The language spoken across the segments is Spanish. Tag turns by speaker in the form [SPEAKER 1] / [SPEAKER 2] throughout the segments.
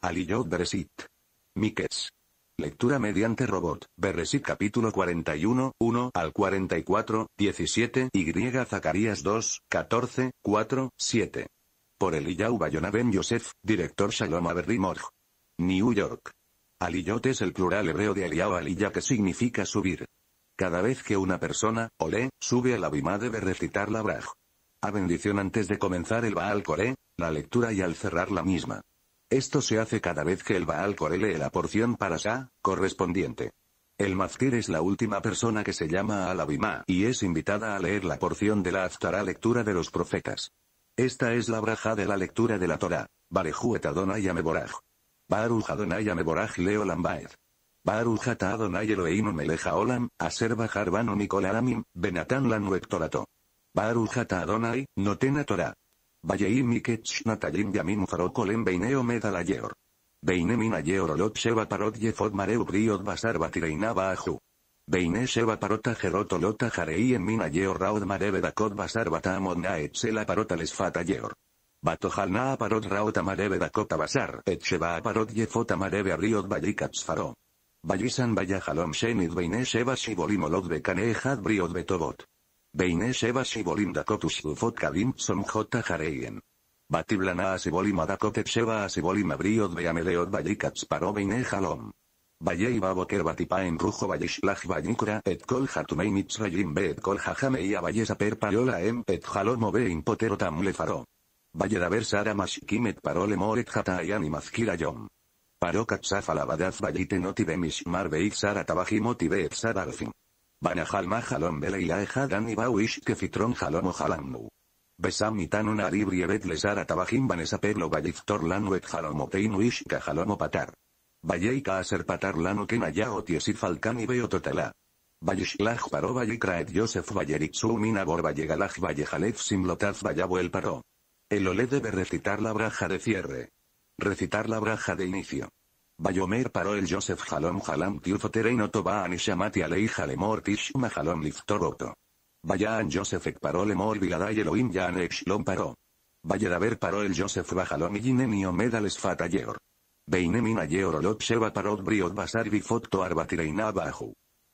[SPEAKER 1] Aliyot Beresit. Mikets. Lectura mediante robot. Berresit capítulo 41, 1 al 44, 17, Y Zacarías 2, 14, 4, 7. Por Eliyahu Bayona Ben Yosef, director Shalom Averri New York. Aliyot es el plural hebreo de Eliyahu Aliyah que significa subir. Cada vez que una persona, ole, sube a la bimá debe recitar la braj. A bendición antes de comenzar el Baal Coré, la lectura y al cerrar la misma. Esto se hace cada vez que el Baal Coré lee la porción para Shah, correspondiente. El Mazkir es la última persona que se llama a la Bimá y es invitada a leer la porción de la Aftara lectura de los profetas. Esta es la braja de la lectura de la Torah. Barehu et Adonai Ameboraj. Baruch Adonai Ameboraj Leo Lambaed. Baruch ata Adonai Eloheinu melech haolam, aser bajar banu mikol aramim, benatan lanu ata Adonai, notena Torah. Vayeim miketch natayim yamin farokolem beineo medalayeor. Beine minayeor olot sheva parot yefod mareu briot basar batireina baaju. Beine sheva parota jerot olota jarei en minayeor raud mareve dakot basar batamod naetsela parota lesfata yeor. Batojalna parot raot amareve dakota basar, et sheva parot yefot amareve abriot bayikats faro. Bayisan bayajalom shenid beine sheva shibolim olot bekane ejad briot betobot. Beine Sheba Shibolim Dakotus Ufot Kadim Som J. Jareien. Batiblana Asibolim Adakotet Sheba Asibolim Abriot Beameleot Bayikats Paro Beine Jalom. Bayei Baboker Batipaen Rujo Bayishlach Bayikura et Kol Hatumei Mitzrayim Be et Kol Hajamei Abayes Aper Payola Em et Jalom Be Impoterotam Le Faro. Vayedaber Sara Mashikim et Parole Moret Hatayan y Mazkira Yom. Paro Katsaf Alabadaz Bayite Notibe Mishmar Beik Sara Tabajimoti Be et. Banajal majalom beleila ejadan y bauish que fitron jalom ojalamnu. Besam mitanun aribri evet lesara tabajim vanesaper lo bayiftor lanu et jalomoteinu ish ka jalomo patar. Bayeika aser patar lanu ken allá o tiesir falcani veo totela. Bayishlach paro bayikra et Yosef bayeritsu mina bor bayegalach bayejalef simlotaz bayabo el paro. El ole debe recitar la braja de cierre. Recitar la braja de inicio. Bayomer paró el Joseph Halom Halam Tilfotereino Toba Anishamati Alei Halemor Tishma Halom Liftoroto. Bayan Joseph ek paró lemor Viladay Elohim Yan Exlom paró. Vayadaber paró el Joseph Bajalom y Ginemi Omeda Lesfat Ayer. Beinemin Ayer Olot Sheba parot Briot Basar Bifot Toar Batireina Bahu.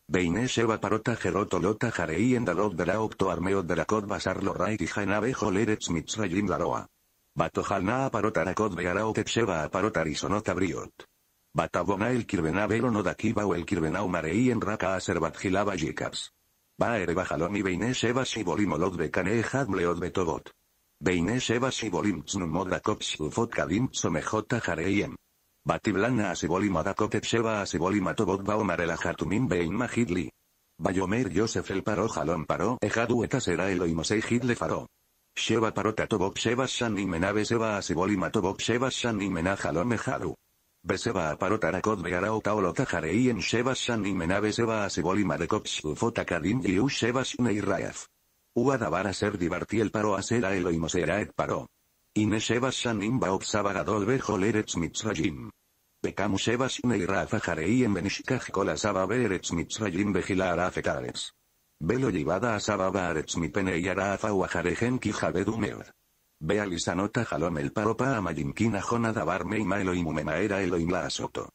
[SPEAKER 1] Beine Sheba parota Gerot Olota Jarei en Dalot Beraok Toar Meot Berakot Basar Lorait y Jainabe Joleretz Mitzrayim Laroa. Batojalna Parot Arakot Bearaok Sheba Parot Arisonot Briot. Batabona el kirbenau velo no dakiba o el kirbenau marei en raka aserbat gilaba jikabs. Ba ere bajalom y beine sheba shibolim olod bekane ejad bleod betobot. Beine sheba shibolim tsnumod dakops ufot kadim somejota jareiem. Batiblana asibolim adakotet sheba asibolim atobot baomar el ajatumim bein mahidli. Bayomer Yosef el paro jalom paro ejadu etasera eloimosei hidle faro. Sheba parot atobok sheba shan y menave seba asibolim atobok sheba shan y menajalom ejadu. Beseba aparot arakot bearao taolota jarei en sheba shan y menave seba aseboli marekox ufota kadim y u sheba shunei raef. Uadabar a ser diverti el paro a ser a eloimosera et paro. Ine sheba shanim baop sabagadol bejol eretz mitzrayim. Bekamu sheba shunei rafa jarei en benishkaj kola saba beretz mitzrayim bejila arafetares. Velo llevada a saba baretz mi pene y arafa uajarejen ki jabedumer. Ve lisanota jalom el paropa amayimkina jona dabarme y maelo mumemaera eloim la asoto.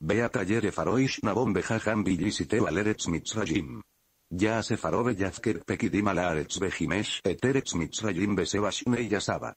[SPEAKER 1] Ve a taller faroish nabom bejajam billisite valeretz mitzrayim. Ya se farobe yazker pekidim alaretz bejimesh eteretz mitzrayim besebashne yasaba.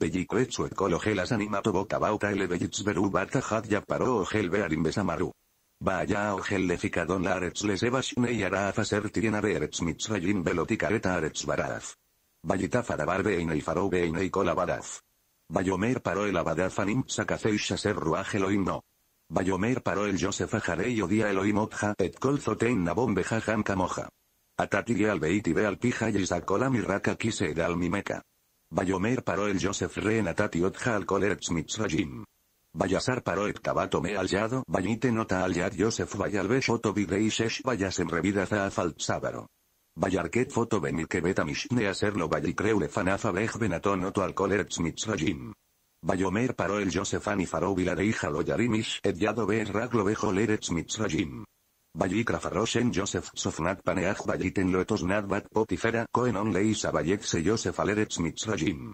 [SPEAKER 1] Bellikoetsu ekologelas animato boca bauta ele beru bata had ya paro ogel bearim besamaru. Vaya ogel leficadon la aretz lesebashne yara afaser tirien beretz mitzrayim veloticareta aretz baraf. Bayita farabarbe y y colabadaz. Bayomer paró el abadaz anim sakafei shaser ruaj Elohim no. Bayomer paró el Joseph ajarei odia Elohim otja et kol zotein nabom bejajam kamoja. Atati al beit y al pija y sakola miraka kise al mimeka. Bayomer paró el Joseph re atati otja al kolertz mitzrajim. Bayasar paró et tabato me al yado, bayite nota al yad Joseph bayalbe shoto virei shesh bayasem revida zaafalt sábaro. Bayarket foto benil que beta mishne hacerlo bayikreule fanafa bej benaton oto alcoholerts mitzrayim. Bayomer paró el Josefani farou vilarei jalo yarimish et yado be raglo bejo lerets mitzrayim. Bayikra faroshen Joseph sofnat paneach bayiten loetos nadbat potifera koen on leisa bayek se Joseph alerets mitzrayim.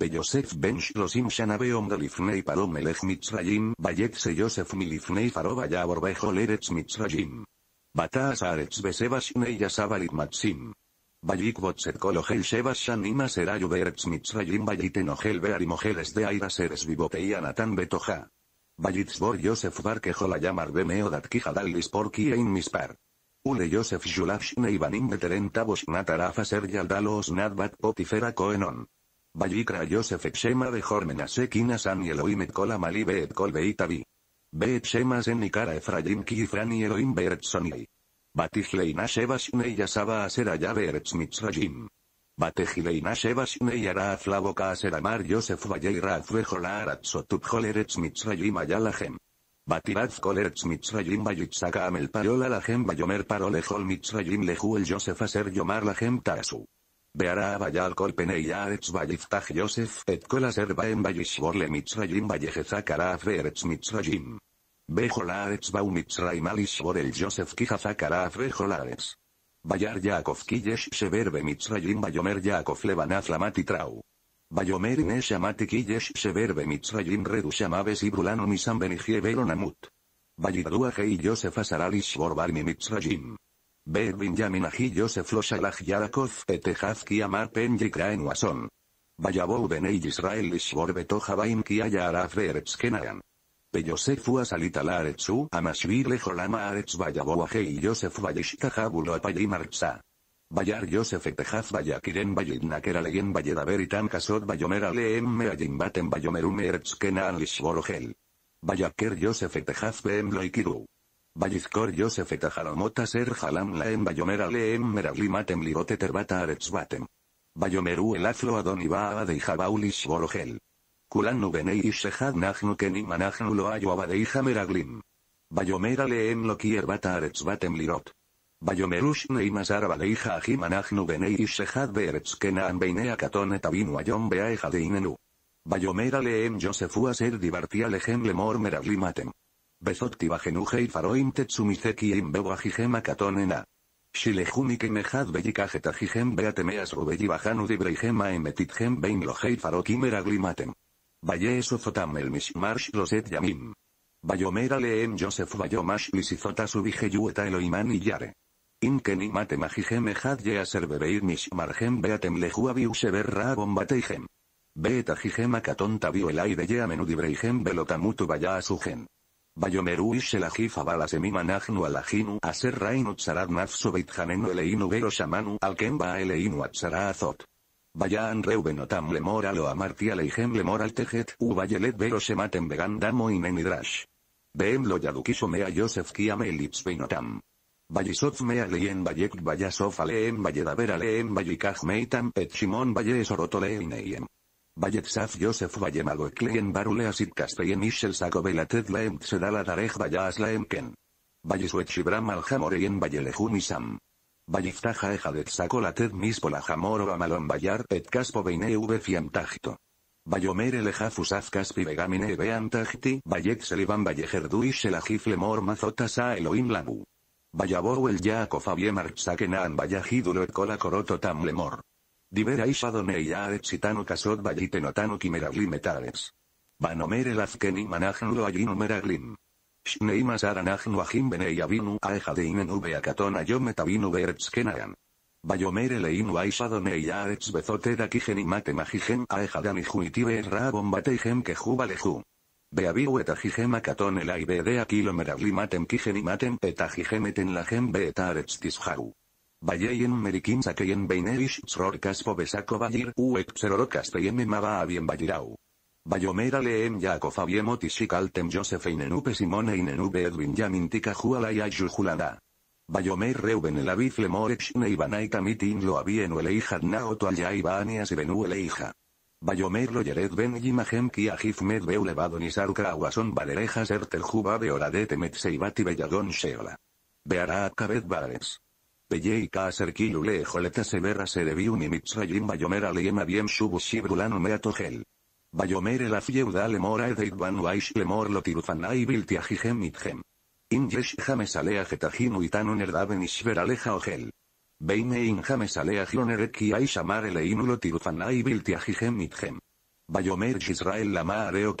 [SPEAKER 1] Yosef ben Shlosim Shanabeom Dolifnei Palom Melech Mitzrayim, Bayek se Yosef Milifnei Faro Bayabor Bejol Eretz Mitzrayim. Bataas Aretz Besebash Nei Yasabalit Matsim. Bayik Botset Kolohel Shebas Shanima Serayu Beretz Mitzrayim Bayiten Ohel Bearimogel de Aira Seres Vivotei Anatan Betoja. Bayitzbor Yosef Bar Kejola Yamar Bemeo Dat Kijadal Lisporki Ein Mispar. Ule Yosef Shulav Shneibanim Beteren Tabosh Natarafa Ser Yaldalos Nadbat Potifera Koenon. Bayikra Yosef Exema de Jormenasek Inasan y Elohim et Kola Malibe et Kol. Beet Shemas en Nikara Efraim Kifrani Elohim Beert Sonei. Batijleina Sheba Shnei Yasaba Aser Ayabe Eretz Mitzrayim. Batejileina Sheba Shnei Ara Flavoka Aser Amar Yosef Bayeira Afvejola Aratzotut Holeretz Mitzrayim Ayalachem. Batiraz Koleretz Mitzrayim Bayitzaka Amel Parola Lachem Bayomer Parolejol Mitzrayim Lehu el Yosef Aser Yomar Lachem Tasu. Beara Bayal Kol Penei Aretz Bayiftach Yosef et Kol Aser Baem Bayishbor Le Mitzrayim Bayejezakara Afveretz Mitzrayim. Bejolaretz Bau Mitzrayim Alishbor el Yosef Kijazakara Afvejolaretz. Bayar Yaakov Kiyesh Sheberbe Mitzrayim Bayomer Yaakov Lebanaf Lamati Trau. Bayomer Ines Amati Kiyesh Sheberbe Mitzrayim Redu Shamaves Ibrulano Misam Benijie Namut. Bayidua Hei Yosef Asaralish Borbarmi Mitzrayim. Ber Binyamin Ahi Yosef Loshalach Yarakov Etehaz Kiamar Pen Yikraen Wason. Bayabou Benei Israel Lishbor Betoja Baim Kiaya Araf Beretz fue salita la aretsu, amashvir lejolama arets bayabo y Yosef bayishtahabulo apayim artsa. Bayar Yosef etejaz bayakiren bayidnakera leyen bayedaberitan kasot bayomer aleem meayim batem bayomerum eretz kenan lishborogel. Bayaker Yosef etejaz beem loikiru. Bayizkor Yosef etajalomota ser jalam laem bayomer aleem meraglimatem libote terbata arets batem. Bayomeru el aflo adoniba de jabaulish borogel. Kulanu benei ishehad nachnu kenim anachnu lo ayo abadeija meraglim. Bayomera leem lo kierbata aretz batem lirot. Bayomerush neimas arabadeija ahim anachnu benei ishehad beretz kenaan beinea katon etabinu ayom beaeja de inenu. Bayomera leem Josefu aser divertia lehem lemor meraglimatem. Bezot tibajenujei faroim tetsumizeki im bewajijem akatonena. Shilejuni kenejad beyikajet ajijem beatemeas rubeyi bajanu dibreijem aemetitjem bein lojei farokim meraglimatem. Valle Sozotam el Mishmarsh Loset Yamim. Bayomera leem Joseph Bayomash Lisizota Subijeyueta Eloiman y Yare. Inkeni mate majijem ejad yeaser bebeir mishmarjem beatem lejuabi useber rabon bateijem. Beeta jijem akaton tabio el aire ye amenudibreijem belotamutu vaya asujen. ויאמרו איש אל אחיו אבל הסמים אנחנו הלכינו אשר ראינו צרת נפשו והתחננו אלינו ולא שמענו על כן באה אלינו הצרה הזאת. ויען ראובן אותם לאמור הלא אמרתי עליכם לאמור אל תחת ובילד ולא שמעתם וגם דמו הנה נדרש. בהם לא ידעו כי שומע יוסף כי המליץ בין אותם. ויסוף מעליהם ויקד ויסוף עליהם kaspeyen ishel sakobelated laem tsedala darej vayas laem ken. Vayisuet shibram al jamoreyen vayelehu misam. Vayiftaja ejadet sacó la ted mispola jamor o amalon bayar et caspo beine v fiantagito. Bayomer elejafusaf caspi vegamine beantagti, bayek selivan bayejerduish elajifle mor mazota sa elohim labu. Bayabou el yaakov bayajidulo et cola coroto tam ishadone ya etsitano kasot bayitenotano kimeraglim metales. Banomer el azkeni manajnulo ayinu meraglim. Shneimas aranachnu ahim benei avinu aejadeinen beakaton ayom etavinu beertzkenayan. Bayomer eleinu aishadonei aretz bezote dakigen imate majigen aejadan ijuitibe rabon bateigen kejuba leju. Beabiu etajigen akaton elai bedea kilomeragli kigen imaten etajigemeten lagen beeta aretz tisjau. Bayeien merikin sakeien beinerish tzror kaspo besako bayir uek pserorokas peyeme maba abien bayirau. Bayomera leem Yaakov abiemot ishikaltem Joseph einenupe Simone einenube Edwin yamintika jualaya yujulada. Bayomer reuben el aviv lemorech neibanaita mitin lo abienu eleija naoto al yaibanias y benu eleija. Bayomer lo yered ben yimahem ki ajif med beu levado ni sarukra aguason valerejas ertel juba beoradet emet seibati bellagon sheola. Beara akabet bares. Beyei ka aserkilu le joleta severa serebiu ni mitzrayim bayomer aliem abiem shubu shibrulano meatogel. Bayomer el afieuda lemora edeidban waish lemor lo tirufanai biltiajijem mitjem. In yesh james alea getajinu itanun erdaben ishver aleja ogel. Beine in james alea gioneret ki aish amar eleinu lo tirufanai biltiajijem mitjem. Bayomer Israel lama areo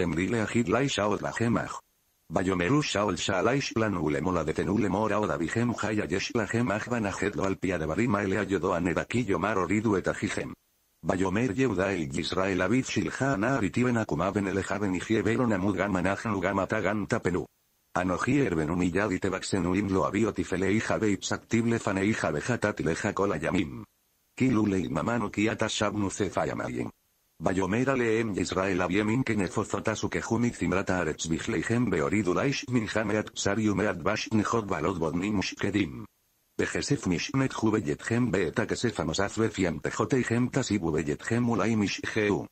[SPEAKER 1] Bayomerusha ol shal aishlan ulemola de tenule mora o davihem haya yeshla hem ahvan ahed lo al pia de barima ele ayodo a nedakillo mar oridu et ajihem. Bayomer yeuda el yisrael avid shilha anar itiven akumaben el ejaben y jieberon amudgan manajan lugam atagan tapenu. Anoji erben humillad y tebaxenu im lo abiot y fele y jabe y psactible fane y jabe jatat y leja ויאמר עליהם יזרעאל אבימין כן כנפות עתה סוככו מצמרת הארץ בכליכם והורידו לאיש מנחה מעט בשר ומעט דבש נכות בעלות בודנים ושקדים. בכסף משנתכו ביתכם ואת הכסף הנוסף לפיים תחותיכם תשיבו ביתכם אולי משחהו.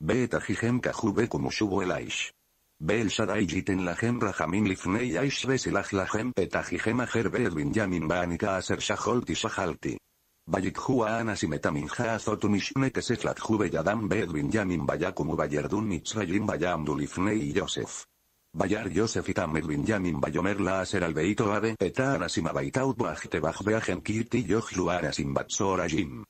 [SPEAKER 1] ואת אחיכם קחו וכמושובו אל האיש. ואל שדי ייתן לכם רחמים לפני האיש וסלח לכם את אחיכם אחר ואת בנימין בעניקה אשר שכלתי שכלתי. Tishahalti. Bayikhu anasimetamimha azotu mishne keseflat jube yadam beed binyamin bayakumu bayerdun mitzrayim bayam dulifnei Yosef. Bayar Yosef itamed binyamin bayomer la aser albeito ave eta anasima baitaut bajte baj beajem kirti yochlu anasim batsorajim.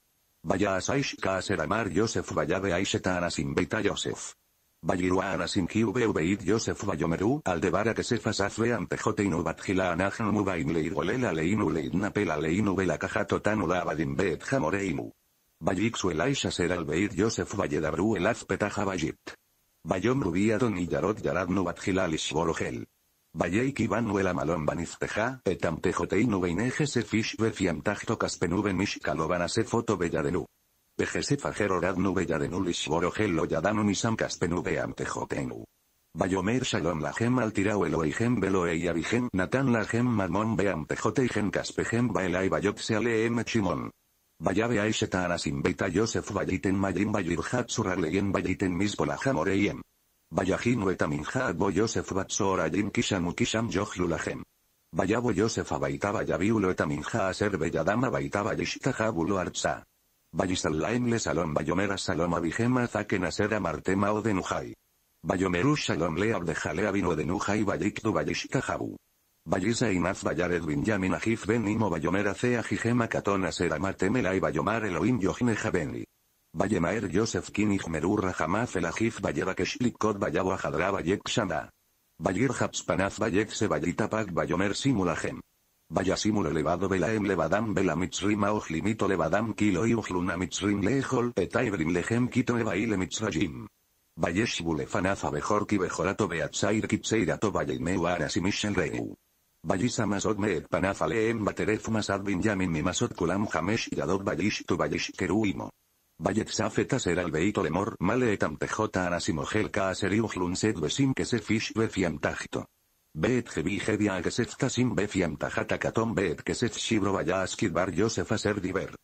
[SPEAKER 1] Vaya asaish ka aser amar Yosef bayabe aisheta anasim beita Yosef. Bayiruana sin kiubeubeit Yosef Bayomeru, aldebara que se fasazve antejoteinu batjila anajnu mubain leigolela leinu leidna pela leinu vela cajato tanu labadim bet jamoreinu. Bayixu elaisha ser albeit Yosef Bayedabru elaz petaja bayit. Bayom rubiadon y yarot yaradnu batjila lishborogel. Bayeik iban nuela malon banizteja, etamtejoteinu beineje se fish befiamtajto caspenuben mishkaloban a se foto belladelu. Vejesit fajer orad nube ya de nulis boro gelo ya dan unisam. Bayomer shalom la gem al tirao elo y gem velo e yabigen natan la gem mamon be antejote y gen caspe gem baela em chimon. Bayabe aisheta anasim beita yosef bayiten mayim bayir hat surraleyen bayiten mispola jamoreyem. Bayajinu etamin bo yosef batso orayim kisham ukisham gem. Bayabo yosef abaita bayabiulo etamin ha aser beyadama baita bayishta artsa. Bayisallaim le salom bayomera salom abigema zaken asera martema o de nujai. Bayomeru shalom le abdejale abino de nujai bayiktu bayishka jabu. Bayisa inaz bayared binyamin ajif ben imo bayomera ce ajijema katon asera martemela bayomar elohim yohine jabeni. Bayemaer Yosef kinig merur jamaf el ajif bayera keshlikot bayek shama. Bayir hapspanaz bayek se bayita pak bayomer simulajem. Vayasimun elevado belaem levadam bela mitzrima limito levadam kilo y ujluna mitzrim lejol etaibrim lehem kito evaile mitzrajim. Vayeshibu lefanaza bejor ki bejorato beatzair kitseirato vayeimeu aras y mishel reu. Vayisa masot me panaza leem bateref masad binyamin mi kulam hamesh yadot vayish tu vayish keruimo. El beito lemor male etam tejota anasimogel ka aseri ujlun set besim que se fish tachto. Bet Hebi Hebia Geseftasim Befiam Tajata Katom Bet Kesef Shibro Vaya Askid Bar Yosef Aser Diver.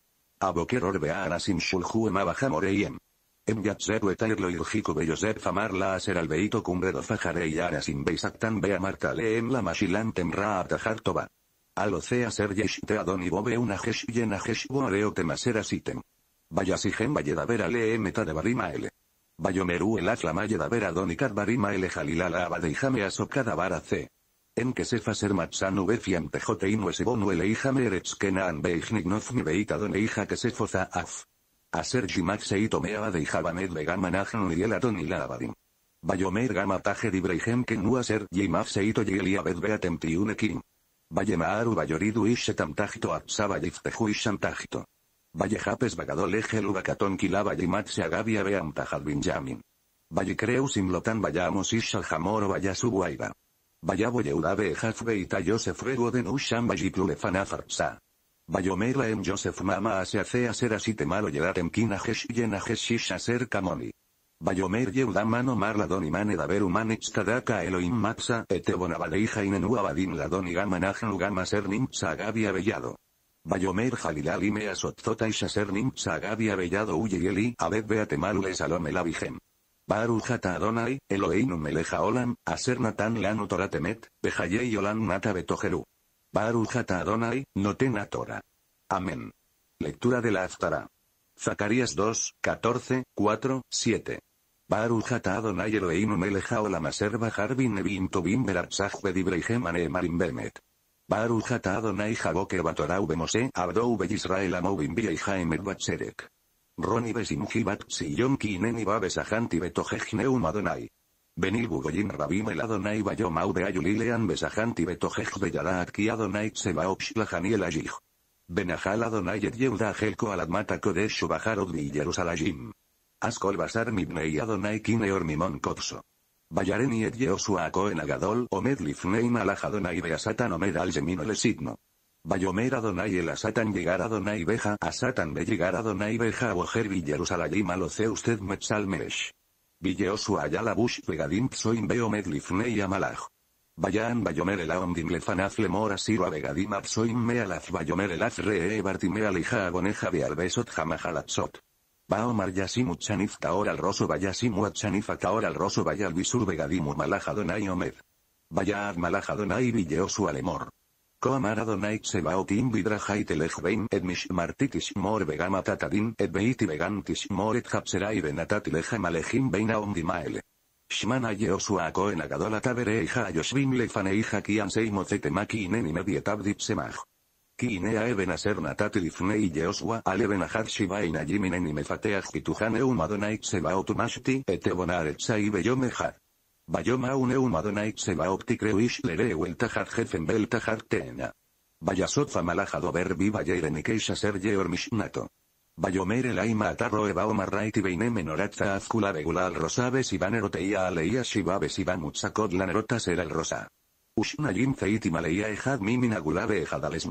[SPEAKER 1] Aboker Orbea Anasim Shulhu Emabaja Moreiem. Em Yatzeru Etairlo Irjiko Be Yosef Famar La Aser Albeito Cumbre do Fajarei Anasim Beisaktan Bea Marta Leem La Mashilan Temra Atajar Toba. Alocea Ser Yeshte Adon y Bobe una Jesh Yena Jesh Boareo Temasera Sitem. Vaya Sigen Valledavera Leem Meta de Barima L. Bayomeru el ver adonikat barima el jalilala abadeijame asokada c. En que sefa ser matsanu befiam tejoteinu esebonu el eijame eretzkena an beijnignoz mi beita don eija que sefoza af. Aser jimak seito mea abadeijabamed vegamanajnu y el adon y la abadim. Bayomer gama taje dibreihem que nu aser yimaf seito yelia abed beatem tiunekim. Bayemaaru bayoridu ishetam tajito atsaba yifteju isham tajito. Vallejapes vagadol ejel ubakaton kilaba yimatse agavia beam tajad binyamin. Vallecreus imlotan vayamos ishal jamor o vayasubu aiba. Vayabo yehudabe ejafbe ita Joseph rego den usham vayiklule fanafarsa. Vayomera em Joseph mama ase hace ser así temalo yedatem kina jesh yena jeshish aser kamoni. Vayomer yehuda mano mar la don imane da ver umanich tadaka elohim matza etebonabaleija inenu abadin la don y gama najnu gama ser nimtsa agavia bellado. Bayomer Jalilal y Mea Sotzota Shaser Nimtsa Gabi Abellado Uye y Eli, Abed Beatemalule Salome la Vigem. Baruchata Adonai, Elohim Meleja Olam, Aser Natan Leanu Toratemet, Bejaye Olam Nata Betojeru. Baruchata Adonai, Notena Tora. Amén. Lectura de la Aftara. Zacarías 2, 14, 4, 7. Baruchata Adonai Elohim Meleja Olam Aser Bajarbin Nebim Tobim Bemet. Baruch ata Adonai Jaboker Batorau Bemose, Abdou Israel Amou Bimbia y Jaemet Batserek. Roni besimjibat si yonki neni babesajanti betojejneum adonai. Benil bugoyin rabim el adonai bayo maude ayulilean besajanti betojej beyadaat ki adonai tsebaox lajani el ajij. Benajal adonai et yehuda helko aladmata kodesh bajarod vi Jerusalajim. Askol basar mibnei adonai kineor mimon kopso. Bayareni et Yehoshua en agadol omed lifnei malaj adonai beasatan omed al yemin el signo. Bayomer Adonai el Asatan llegar Adonai beja a Satan be llegar Adonai beja a Ojer vi Jerusalayim aloce usted metzal mesh. Villeosua ayala bush pegadim psoim beo medlifnei amalaj. Bayan bayomer el aondim lefanaz lemor asiro begadim apsoim me alaz bayomer el az ree bartime alija agoneja de albesot jamajalatzot. Baomar yasim uchanif taor al roso bayasim uchanif taor al roso bayal bisur begadim malaj Adonai omed. Bayad malaj Adonai Villeosua lemor. Koamar Adonai Tsebaotim vidrajait elechbein et mishmartitis mor vegama tatadin et beiti vegantis mor et hapserai benatat leja malejim beina omdimaele. Shmana Yeosua Koen Agadola Tabere hija Yoshvim lefane hija kian seimozete maki ineni Kinea eben aser natat lifnei Yeosua aleben ahad shivain ajimineni mefateach pitujan eum Adonai Tsebaotumashti et ebonar et saibe yomehad. Bayoma un eum Adonai Tsebaot creuish lere weltahat jefen beltahat tena. Bayasot famalajado verbi bayeirenikeisha ser yeor. Bayomer el aima atarro ebao marraiti beine menoratza azkula begula al rosabes y baneroteia aleia shibabes y bamutsakot lanerotas el rosa. Ushnayim feiti maleia ejad mimin agulabe ejadales.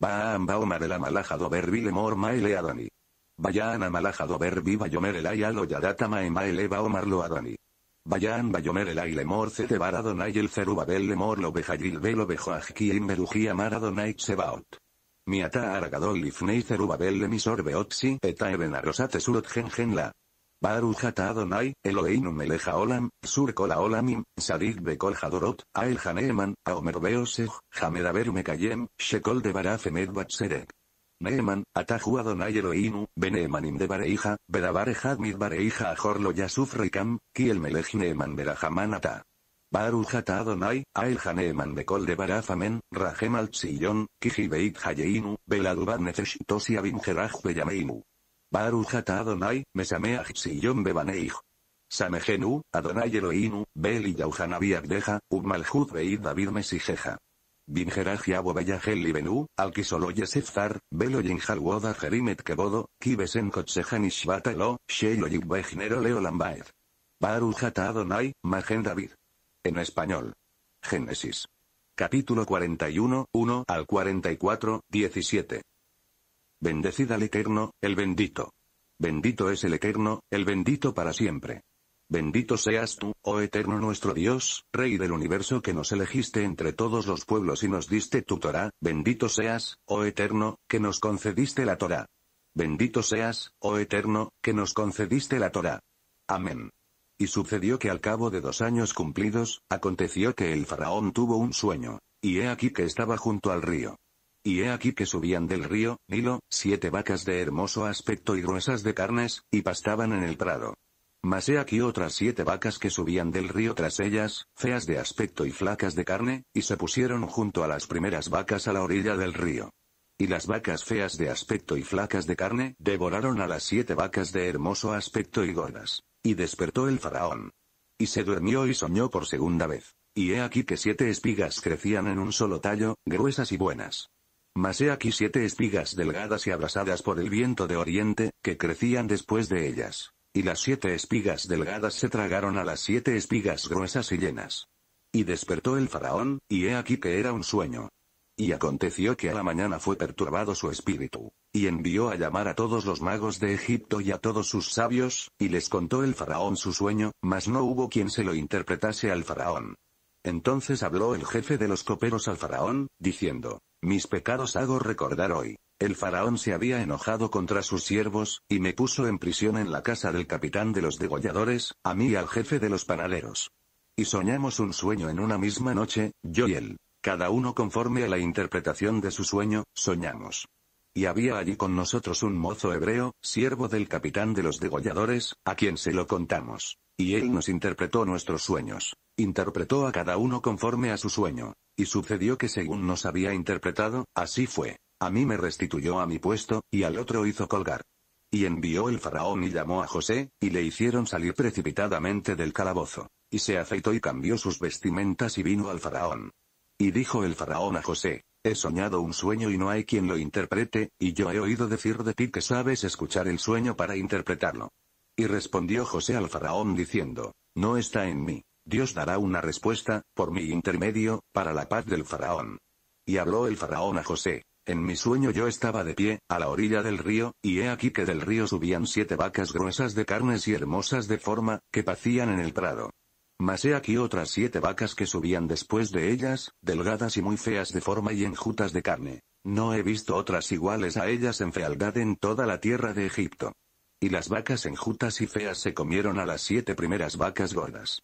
[SPEAKER 1] Baam baomar el amalajado verbi lemor maele adoni. Bayan amalajado verbi bayomer el ayalo yadata maemaele baomar lo adoni. Bayan bayomer el ay lemor cete baradonai el cerubabel lemor lo bejayil velo bejoajki imberuji amar adonai sebaot. Miata aragadol lifnei cerubabel emisor beotsi eta eben arosat surot gen gen la. Barujata adonai, Eloheinu meleja olam, sur kola olamim, sadik bekol jadorot, ael janeeman, aomer beosej, jamedaber mekayem, shekol de barafemed batserek. Neeman, atahu Adonai Eloheinu, beneemanim de bareija, bedabarejad mid bareija ajorlo yasuf reikam, ki el melej neeman berajaman ata. Barujata Adonai, ael janeeman bekol de barafamen, rajem al tzillon, beit hayeinu, beladubat nefesh tosi abim jeraj beyameinu. Barujata Adonai, mesameach tzillon bebaneij. Samejenu, Adonai Eloheinu, bel y yauhanabi abdeja, ubmalhut beid David mesijeja. Bimjeraj yabo beyajel libenu, al kisolo yesefzar, belo yinjal wodar jerimet kebodo, kibesen kotsejan ishbata lo, sheilo yubbegnero leo lambaed. Barujata Adonai, magen David. En español. Génesis. Capítulo 41, 1 al 44, 17. Bendecid al Eterno, el bendito. Bendito es el Eterno, el bendito para siempre. Bendito seas tú, oh Eterno nuestro Dios, Rey del universo que nos elegiste entre todos los pueblos y nos diste tu Torah, bendito seas, oh Eterno, que nos concediste la Torah. Bendito seas, oh Eterno, que nos concediste la Torah. Amén. Y sucedió que al cabo de dos años cumplidos, aconteció que el faraón tuvo un sueño, y he aquí que estaba junto al río. Y he aquí que subían del río, Nilo, siete vacas de hermoso aspecto y gruesas de carnes, y pastaban en el prado. Mas he aquí otras siete vacas que subían del río tras ellas, feas de aspecto y flacas de carne, y se pusieron junto a las primeras vacas a la orilla del río. Y las vacas feas de aspecto y flacas de carne, devoraron a las siete vacas de hermoso aspecto y gordas. Y despertó el faraón. Y se durmió y soñó por segunda vez. Y he aquí que siete espigas crecían en un solo tallo, gruesas y buenas. Mas he aquí siete espigas delgadas y abrasadas por el viento de oriente, que crecían después de ellas. Y las siete espigas delgadas se tragaron a las siete espigas gruesas y llenas. Y despertó el faraón, y he aquí que era un sueño. Y aconteció que a la mañana fue perturbado su espíritu, y envió a llamar a todos los magos de Egipto y a todos sus sabios, y les contó el faraón su sueño, mas no hubo quien se lo interpretase al faraón. Entonces habló el jefe de los coperos al faraón, diciendo, Mis pecados hago recordar hoy. El faraón se había enojado contra sus siervos, y me puso en prisión en la casa del capitán de los degolladores, a mí y al jefe de los panaderos. Y soñamos un sueño en una misma noche, yo y él. Cada uno conforme a la interpretación de su sueño, soñamos. Y había allí con nosotros un mozo hebreo, siervo del capitán de los degolladores, a quien se lo contamos. Y él nos interpretó nuestros sueños. Interpretó a cada uno conforme a su sueño. Y sucedió que según nos había interpretado, así fue. A mí me restituyó a mi puesto, y al otro hizo colgar. Y envió el faraón y llamó a José, y le hicieron salir precipitadamente del calabozo. Y se afeitó y cambió sus vestimentas y vino al faraón. Y dijo el faraón a José, He soñado un sueño y no hay quien lo interprete, y yo he oído decir de ti que sabes escuchar el sueño para interpretarlo. Y respondió José al faraón diciendo, No está en mí. Dios dará una respuesta, por mi intermedio, para la paz del faraón. Y habló el faraón a José, en mi sueño yo estaba de pie, a la orilla del río, y he aquí que del río subían siete vacas gruesas de carnes y hermosas de forma, que pacían en el prado. Mas he aquí otras siete vacas que subían después de ellas, delgadas y muy feas de forma y enjutas de carne. No he visto otras iguales a ellas en fealdad en toda la tierra de Egipto. Y las vacas enjutas y feas se comieron a las siete primeras vacas gordas.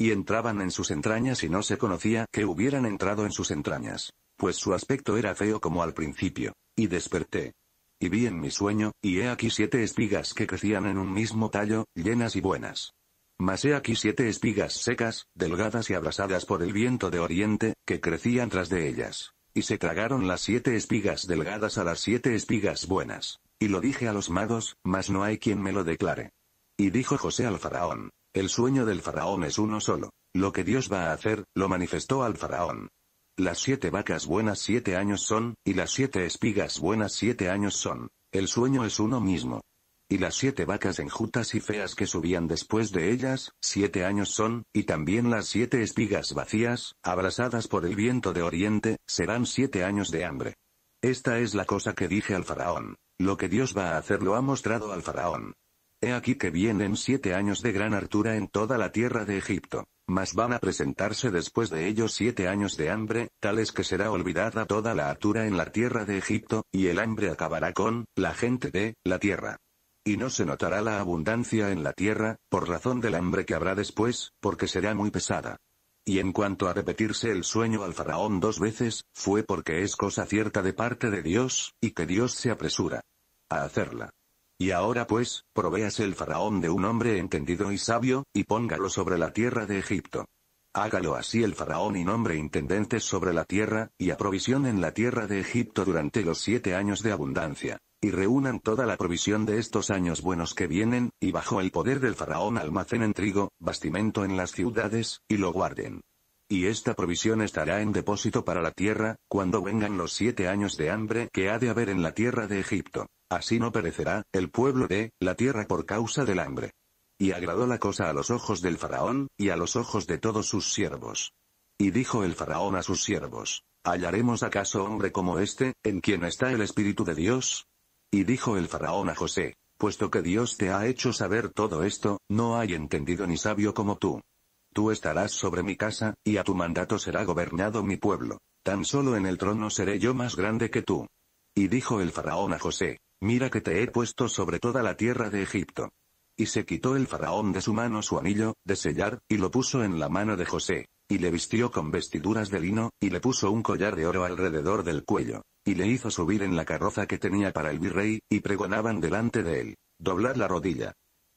[SPEAKER 1] Y entraban en sus entrañas y no se conocía que hubieran entrado en sus entrañas pues su aspecto era feo como al principio. Y desperté. Y vi en mi sueño, y he aquí siete espigas que crecían en un mismo tallo, llenas y buenas. Mas he aquí siete espigas secas, delgadas y abrasadas por el viento de oriente, que crecían tras de ellas. Y se tragaron las siete espigas delgadas a las siete espigas buenas. Y lo dije a los magos, mas no hay quien me lo declare. Y dijo José al faraón, el sueño del faraón es uno solo. Lo que Dios va a hacer, lo manifestó al faraón. Las siete vacas buenas siete años son, y las siete espigas buenas siete años son. El sueño es uno mismo. Y las siete vacas enjutas y feas que subían después de ellas, siete años son, y también las siete espigas vacías, abrasadas por el viento de oriente, serán siete años de hambre. Esta es la cosa que dije al faraón. Lo que Dios va a hacer lo ha mostrado al faraón. He aquí que vienen siete años de gran hartura en toda la tierra de Egipto. Mas van a presentarse después de ellos siete años de hambre, tales que será olvidada toda la hartura en la tierra de Egipto, y el hambre acabará con, la gente de, la tierra. Y no se notará la abundancia en la tierra, por razón del hambre que habrá después, porque será muy pesada. Y en cuanto a repetirse el sueño al faraón dos veces, fue porque es cosa cierta de parte de Dios, y que Dios se apresura a hacerla. Y ahora pues, provéase el faraón de un hombre entendido y sabio, y póngalo sobre la tierra de Egipto. Hágalo así el faraón y nombre intendentes sobre la tierra, y aprovisión en la tierra de Egipto durante los siete años de abundancia. Y reúnan toda la provisión de estos años buenos que vienen, y bajo el poder del faraón almacenen trigo, bastimento en las ciudades, y lo guarden. Y esta provisión estará en depósito para la tierra, cuando vengan los siete años de hambre que ha de haber en la tierra de Egipto. Así no perecerá, el pueblo de, la tierra por causa del hambre. Y agradó la cosa a los ojos del faraón, y a los ojos de todos sus siervos. Y dijo el faraón a sus siervos, ¿hallaremos acaso hombre como este, en quien está el Espíritu de Dios? Y dijo el faraón a José, puesto que Dios te ha hecho saber todo esto, no hay entendido ni sabio como tú. Tú estarás sobre mi casa, y a tu mandato será gobernado mi pueblo. Tan solo en el trono seré yo más grande que tú. Y dijo el faraón a José, Mira que te he puesto sobre toda la tierra de Egipto. Y se quitó el faraón de su mano su anillo, de sellar, y lo puso en la mano de José. Y le vistió con vestiduras de lino, y le puso un collar de oro alrededor del cuello. Y le hizo subir en la carroza que tenía para el virrey, y pregonaban delante de él. Doblar la rodilla.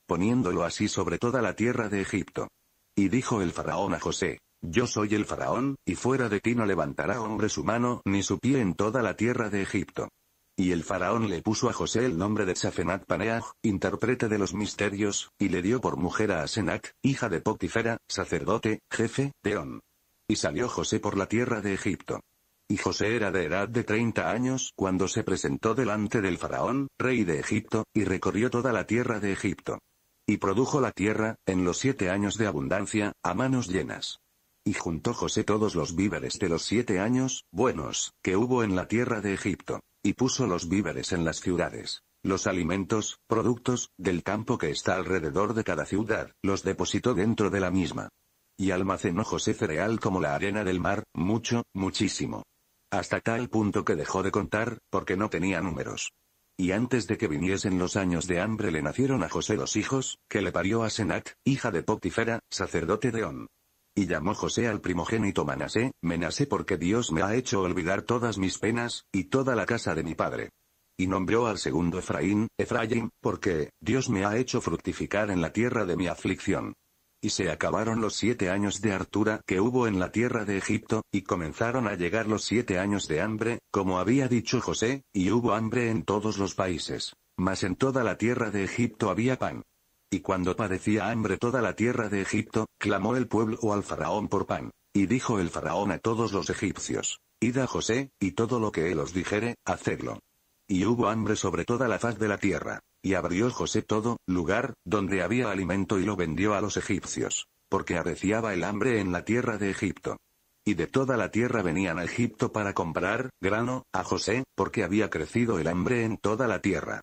[SPEAKER 1] Poniéndolo así sobre toda la tierra de Egipto. Y dijo el faraón a José, Yo soy el faraón, y fuera de ti no levantará hombre su mano ni su pie en toda la tierra de Egipto. Y el faraón le puso a José el nombre de Safenat Paneah, intérprete de los misterios, y le dio por mujer a Asenac, hija de Potifera, sacerdote, jefe, peón. Y salió José por la tierra de Egipto. Y José era de edad de treinta años cuando se presentó delante del faraón, rey de Egipto, y recorrió toda la tierra de Egipto. Y produjo la tierra, en los siete años de abundancia, a manos llenas. Y juntó José todos los víveres de los siete años, buenos, que hubo en la tierra de Egipto y puso los víveres en las ciudades. Los alimentos, productos, del campo que está alrededor de cada ciudad, los depositó dentro de la misma. Y almacenó José cereal como la arena del mar, mucho, muchísimo. Hasta tal punto que dejó de contar, porque no tenía números. Y antes de que viniesen los años de hambre le nacieron a José dos hijos, que le parió a Senat, hija de Potifera, sacerdote de On. Y llamó José al primogénito Manasé, Menasé porque Dios me ha hecho olvidar todas mis penas, y toda la casa de mi padre. Y nombró al segundo Efraín, Efraín, porque, Dios me ha hecho fructificar en la tierra de mi aflicción. Y se acabaron los siete años de hartura que hubo en la tierra de Egipto, y comenzaron a llegar los siete años de hambre, como había dicho José, y hubo hambre en todos los países. Mas en toda la tierra de Egipto había pan. Y cuando padecía hambre toda la tierra de Egipto, clamó el pueblo al faraón por pan. Y dijo el faraón a todos los egipcios, Id a José, y todo lo que él os dijere, hacedlo. Y hubo hambre sobre toda la faz de la tierra. Y abrió José todo, lugar, donde había alimento y lo vendió a los egipcios. Porque arreciaba el hambre en la tierra de Egipto. Y de toda la tierra venían a Egipto para comprar, grano, a José, porque había crecido el hambre en toda la tierra.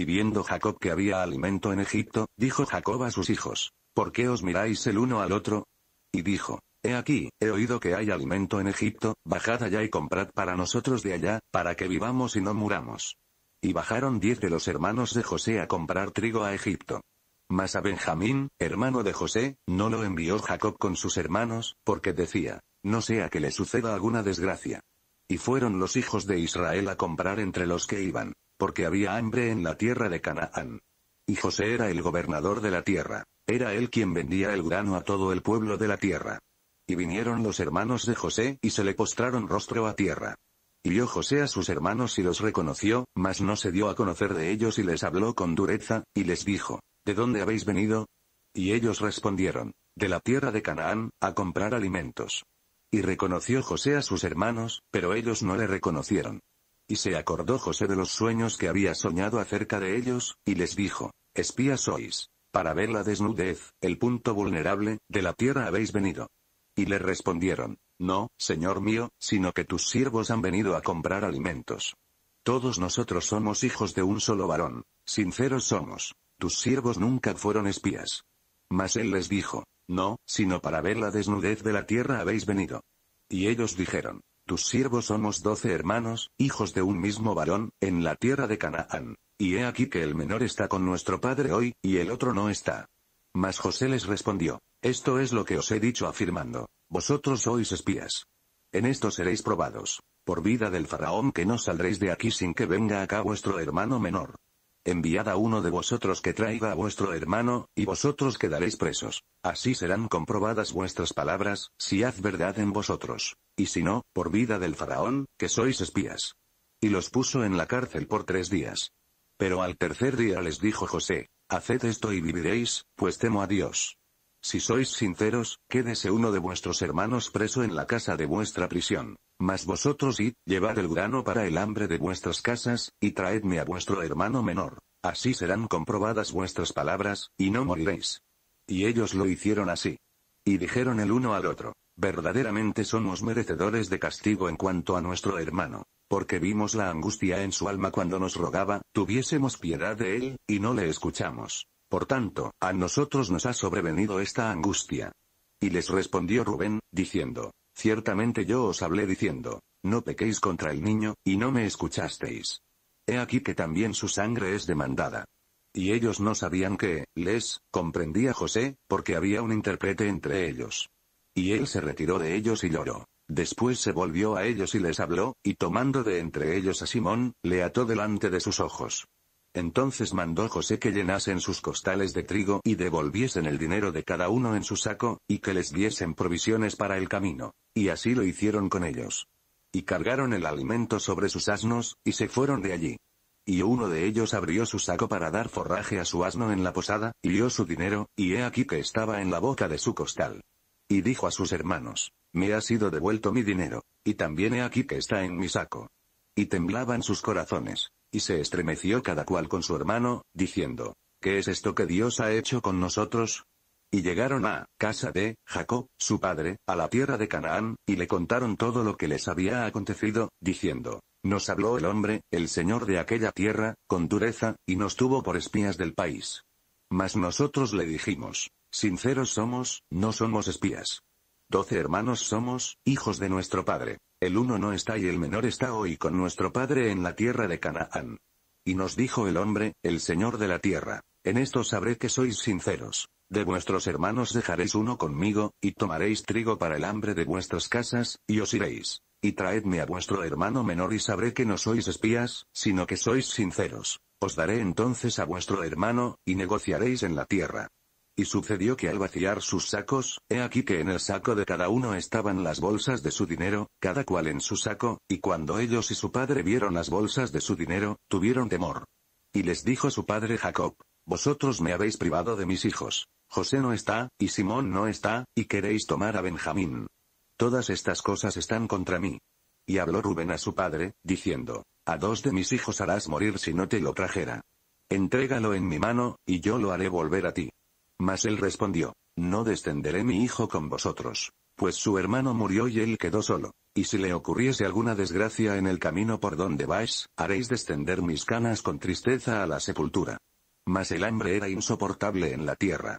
[SPEAKER 1] Y viendo Jacob que había alimento en Egipto, dijo Jacob a sus hijos, ¿por qué os miráis el uno al otro? Y dijo, He aquí, he oído que hay alimento en Egipto, bajad allá y comprad para nosotros de allá, para que vivamos y no muramos. Y bajaron diez de los hermanos de José a comprar trigo a Egipto. Mas a Benjamín, hermano de José, no lo envió Jacob con sus hermanos, porque decía, no sea que le suceda alguna desgracia. Y fueron los hijos de Israel a comprar entre los que iban porque había hambre en la tierra de Canaán. Y José era el gobernador de la tierra, era él quien vendía el grano a todo el pueblo de la tierra. Y vinieron los hermanos de José y se le postraron rostro a tierra. Y vio José a sus hermanos y los reconoció, mas no se dio a conocer de ellos y les habló con dureza, y les dijo, ¿De dónde habéis venido? Y ellos respondieron, de la tierra de Canaán, a comprar alimentos. Y reconoció José a sus hermanos, pero ellos no le reconocieron. Y se acordó José de los sueños que había soñado acerca de ellos, y les dijo, espías sois. Para ver la desnudez, el punto vulnerable, de la tierra habéis venido. Y le respondieron, no, señor mío, sino que tus siervos han venido a comprar alimentos. Todos nosotros somos hijos de un solo varón, sinceros somos. Tus siervos nunca fueron espías. Mas él les dijo, no, sino para ver la desnudez de la tierra habéis venido. Y ellos dijeron, tus siervos somos doce hermanos, hijos de un mismo varón, en la tierra de Canaán. Y he aquí que el menor está con nuestro padre hoy, y el otro no está. Mas José les respondió, Esto es lo que os he dicho afirmando, vosotros sois espías. En esto seréis probados. Por vida del faraón que no saldréis de aquí sin que venga acá vuestro hermano menor. Enviad a uno de vosotros que traiga a vuestro hermano, y vosotros quedaréis presos. Así serán comprobadas vuestras palabras, si haz verdad en vosotros. Y si no, por vida del faraón, que sois espías. Y los puso en la cárcel por tres días. Pero al tercer día les dijo José, Haced esto y viviréis, pues temo a Dios. Si sois sinceros, quédese uno de vuestros hermanos preso en la casa de vuestra prisión. Mas vosotros id, llevad el grano para el hambre de vuestras casas, y traedme a vuestro hermano menor. Así serán comprobadas vuestras palabras, y no moriréis. Y ellos lo hicieron así. Y dijeron el uno al otro, verdaderamente somos merecedores de castigo en cuanto a nuestro hermano, porque vimos la angustia en su alma cuando nos rogaba, tuviésemos piedad de él, y no le escuchamos. Por tanto, a nosotros nos ha sobrevenido esta angustia. Y les respondió Rubén, diciendo, Ciertamente yo os hablé diciendo, no pequéis contra el niño, y no me escuchasteis. He aquí que también su sangre es demandada. Y ellos no sabían que, les, comprendía José, porque había un intérprete entre ellos. Y él se retiró de ellos y lloró. Después se volvió a ellos y les habló, y tomando de entre ellos a Simón, le ató delante de sus ojos. Entonces mandó José que llenasen sus costales de trigo y devolviesen el dinero de cada uno en su saco, y que les diesen provisiones para el camino. Y así lo hicieron con ellos. Y cargaron el alimento sobre sus asnos, y se fueron de allí. Y uno de ellos abrió su saco para dar forraje a su asno en la posada, y dio su dinero, y he aquí que estaba en la boca de su costal. Y dijo a sus hermanos, Me ha sido devuelto mi dinero, y también he aquí que está en mi saco. Y temblaban sus corazones. Y se estremeció cada cual con su hermano, diciendo, ¿qué es esto que Dios ha hecho con nosotros? Y llegaron a casa de Jacob, su padre, a la tierra de Canaán, y le contaron todo lo que les había acontecido, diciendo, Nos habló el hombre, el señor de aquella tierra, con dureza, y nos tuvo por espías del país. Mas nosotros le dijimos, Sinceros somos, no somos espías. Doce hermanos somos, hijos de nuestro padre. El uno no está y el menor está hoy con nuestro padre en la tierra de Canaán. Y nos dijo el hombre, el Señor de la tierra, en esto sabré que sois sinceros. De vuestros hermanos dejaréis uno conmigo, y tomaréis trigo para el hambre de vuestras casas, y os iréis. Y traedme a vuestro hermano menor y sabré que no sois espías, sino que sois sinceros. Os daré entonces a vuestro hermano, y negociaréis en la tierra. Y sucedió que al vaciar sus sacos, he aquí que en el saco de cada uno estaban las bolsas de su dinero, cada cual en su saco, y cuando ellos y su padre vieron las bolsas de su dinero, tuvieron temor. Y les dijo su padre Jacob, vosotros me habéis privado de mis hijos. José no está, y Simón no está, y queréis tomar a Benjamín. Todas estas cosas están contra mí. Y habló Rubén a su padre, diciendo, A dos de mis hijos harás morir si no te lo trajera. Entrégalo en mi mano, y yo lo haré volver a ti. Mas él respondió, No descenderé mi hijo con vosotros. Pues su hermano murió y él quedó solo. Y si le ocurriese alguna desgracia en el camino por donde vais, haréis descender mis canas con tristeza a la sepultura. Mas el hambre era insoportable en la tierra.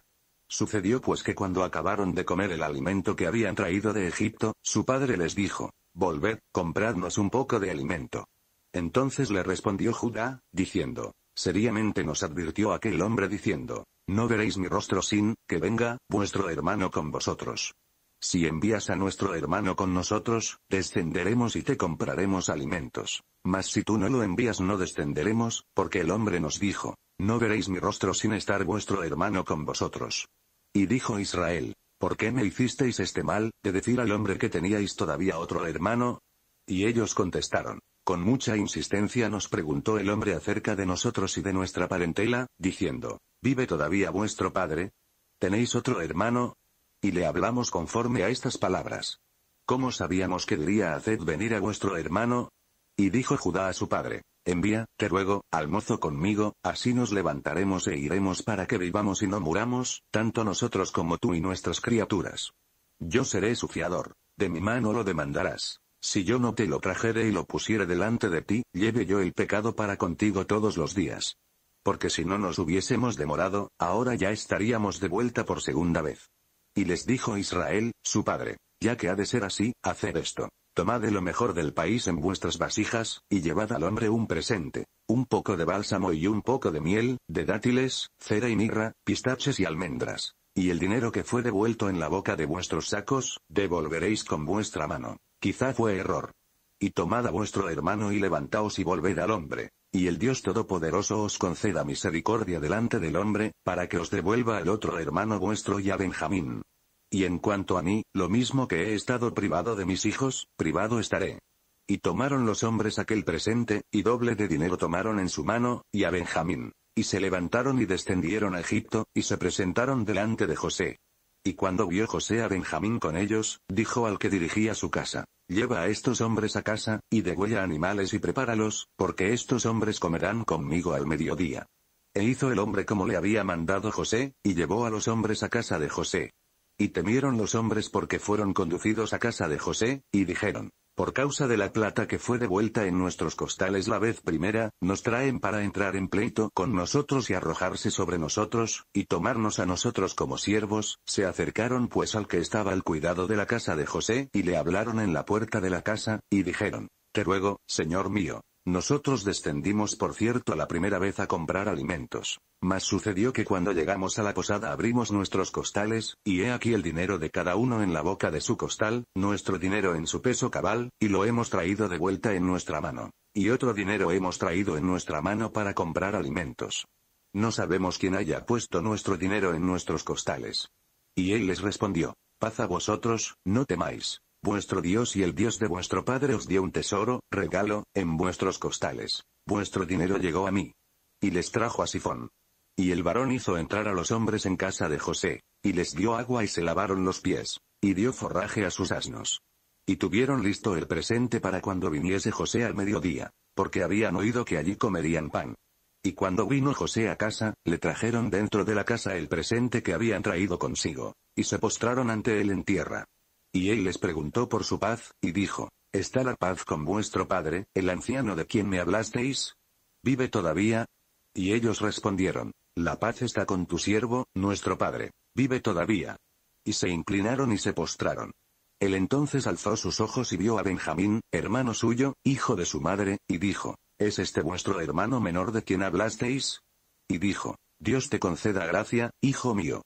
[SPEAKER 1] Sucedió pues que cuando acabaron de comer el alimento que habían traído de Egipto, su padre les dijo, Volved, compradnos un poco de alimento. Entonces le respondió Judá, diciendo, Seriamente nos advirtió aquel hombre diciendo, No veréis mi rostro sin, que venga, vuestro hermano con vosotros. Si envías a nuestro hermano con nosotros, descenderemos y te compraremos alimentos. Mas si tú no lo envías no descenderemos, porque el hombre nos dijo, No veréis mi rostro sin estar vuestro hermano con vosotros. Y dijo Israel, ¿por qué me hicisteis este mal, de decir al hombre que teníais todavía otro hermano? Y ellos contestaron, con mucha insistencia nos preguntó el hombre acerca de nosotros y de nuestra parentela, diciendo, ¿vive todavía vuestro padre? ¿Tenéis otro hermano? Y le hablamos conforme a estas palabras. ¿Cómo sabíamos que diría haced venir a vuestro hermano? Y dijo Judá a su padre, Envía, te ruego, al mozo conmigo, así nos levantaremos e iremos para que vivamos y no muramos, tanto nosotros como tú y nuestras criaturas. Yo seré su fiador. De mi mano lo demandarás. Si yo no te lo trajere y lo pusiere delante de ti, lleve yo el pecado para contigo todos los días. Porque si no nos hubiésemos demorado, ahora ya estaríamos de vuelta por segunda vez. Y les dijo Israel, su padre, ya que ha de ser así, haced esto. Tomad lo mejor del país en vuestras vasijas, y llevad al hombre un presente, un poco de bálsamo y un poco de miel, de dátiles, cera y mirra, pistaches y almendras. Y el dinero que fue devuelto en la boca de vuestros sacos, devolveréis con vuestra mano. Quizá fue error. Y tomad a vuestro hermano y levantaos y volved al hombre. Y el Dios Todopoderoso os conceda misericordia delante del hombre, para que os devuelva al otro hermano vuestro y a Benjamín. Y en cuanto a mí, lo mismo que he estado privado de mis hijos, privado estaré. Y tomaron los hombres aquel presente, y doble de dinero tomaron en su mano, y a Benjamín. Y se levantaron y descendieron a Egipto, y se presentaron delante de José. Y cuando vio José a Benjamín con ellos, dijo al que dirigía su casa, Lleva a estos hombres a casa, y degüella animales y prepáralos, porque estos hombres comerán conmigo al mediodía. E hizo el hombre como le había mandado José, y llevó a los hombres a casa de José. Y temieron los hombres porque fueron conducidos a casa de José, y dijeron, por causa de la plata que fue devuelta en nuestros costales la vez primera, nos traen para entrar en pleito con nosotros y arrojarse sobre nosotros, y tomarnos a nosotros como siervos, se acercaron pues al que estaba al cuidado de la casa de José, y le hablaron en la puerta de la casa, y dijeron, Te ruego, Señor mío, nosotros descendimos por cierto la primera vez a comprar alimentos. Mas sucedió que cuando llegamos a la posada abrimos nuestros costales, y he aquí el dinero de cada uno en la boca de su costal, nuestro dinero en su peso cabal, y lo hemos traído de vuelta en nuestra mano. Y otro dinero hemos traído en nuestra mano para comprar alimentos. No sabemos quién haya puesto nuestro dinero en nuestros costales. Y él les respondió, Paz a vosotros, no temáis. Vuestro Dios y el Dios de vuestro Padre os dio un tesoro, regalo, en vuestros costales. Vuestro dinero llegó a mí. Y les trajo a Sifón. Y el varón hizo entrar a los hombres en casa de José, y les dio agua y se lavaron los pies, y dio forraje a sus asnos. Y tuvieron listo el presente para cuando viniese José al mediodía, porque habían oído que allí comerían pan. Y cuando vino José a casa, le trajeron dentro de la casa el presente que habían traído consigo, y se postraron ante él en tierra. Y él les preguntó por su paz, y dijo, ¿Está la paz con vuestro padre, el anciano de quien me hablasteis? ¿Vive todavía? Y ellos respondieron, La paz está con tu siervo, nuestro padre, vive todavía. Y se inclinaron y se postraron. Él entonces alzó sus ojos y vio a Benjamín, hermano suyo, hijo de su madre, y dijo, ¿Es este vuestro hermano menor de quien hablasteis? Y dijo, Dios te conceda gracia, hijo mío.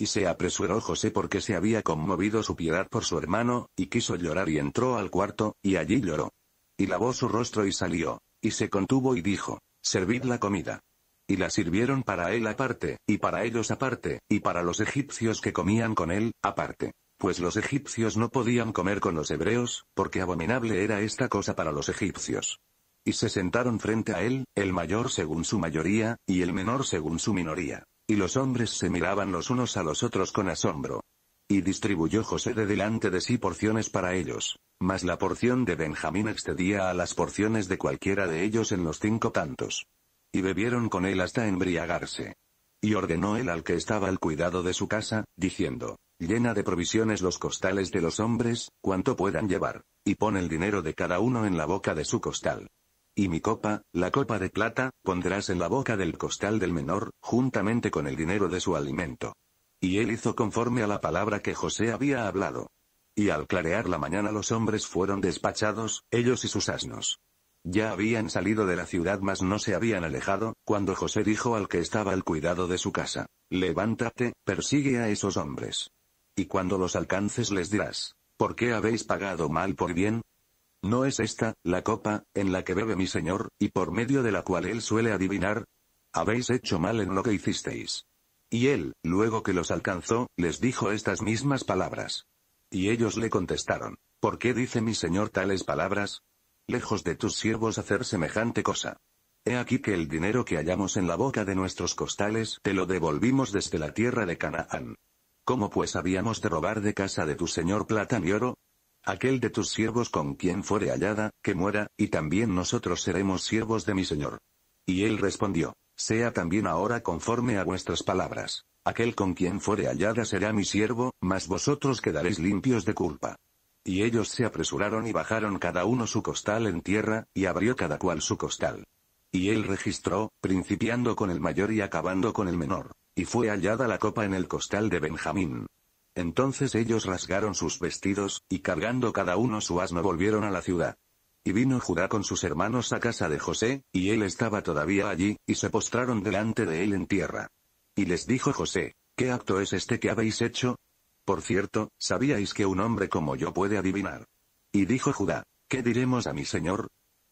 [SPEAKER 1] Y se apresuró José porque se había conmovido su piedad por su hermano, y quiso llorar y entró al cuarto, y allí lloró. Y lavó su rostro y salió. Y se contuvo y dijo, Servid la comida. Y la sirvieron para él aparte, y para ellos aparte, y para los egipcios que comían con él, aparte. Pues los egipcios no podían comer con los hebreos, porque abominable era esta cosa para los egipcios. Y se sentaron frente a él, el mayor según su mayoría, y el menor según su minoría. Y los hombres se miraban los unos a los otros con asombro. Y distribuyó José de delante de sí porciones para ellos. Mas la porción de Benjamín excedía a las porciones de cualquiera de ellos en los cinco tantos. Y bebieron con él hasta embriagarse. Y ordenó él al que estaba al cuidado de su casa, diciendo, llena de provisiones los costales de los hombres, cuanto puedan llevar, y pon el dinero de cada uno en la boca de su costal. Y mi copa, la copa de plata, pondrás en la boca del costal del menor, juntamente con el dinero de su alimento. Y él hizo conforme a la palabra que José había hablado. Y al clarear la mañana los hombres fueron despachados, ellos y sus asnos. Ya habían salido de la ciudad mas no se habían alejado, cuando José dijo al que estaba al cuidado de su casa, Levántate, persigue a esos hombres. Y cuando los alcances les dirás, ¿por qué habéis pagado mal por bien? ¿No es esta, la copa, en la que bebe mi señor, y por medio de la cual él suele adivinar? Habéis hecho mal en lo que hicisteis. Y él, luego que los alcanzó, les dijo estas mismas palabras. Y ellos le contestaron, ¿por qué dice mi señor tales palabras? Lejos de tus siervos hacer semejante cosa. He aquí que el dinero que hallamos en la boca de nuestros costales te lo devolvimos desde la tierra de Canaán. ¿Cómo pues habíamos de robar de casa de tu señor plata y oro? Aquel de tus siervos con quien fuere hallada, que muera, y también nosotros seremos siervos de mi señor. Y él respondió, sea también ahora conforme a vuestras palabras. Aquel con quien fuere hallada será mi siervo, mas vosotros quedaréis limpios de culpa. Y ellos se apresuraron y bajaron cada uno su costal en tierra, y abrió cada cual su costal. Y él registró, principiando con el mayor y acabando con el menor. Y fue hallada la copa en el costal de Benjamín. Entonces ellos rasgaron sus vestidos, y cargando cada uno su asno volvieron a la ciudad. Y vino Judá con sus hermanos a casa de José, y él estaba todavía allí, y se postraron delante de él en tierra. Y les dijo José, ¿qué acto es este que habéis hecho? Por cierto, ¿sabíais que un hombre como yo puede adivinar? Y dijo Judá, ¿qué diremos a mi señor?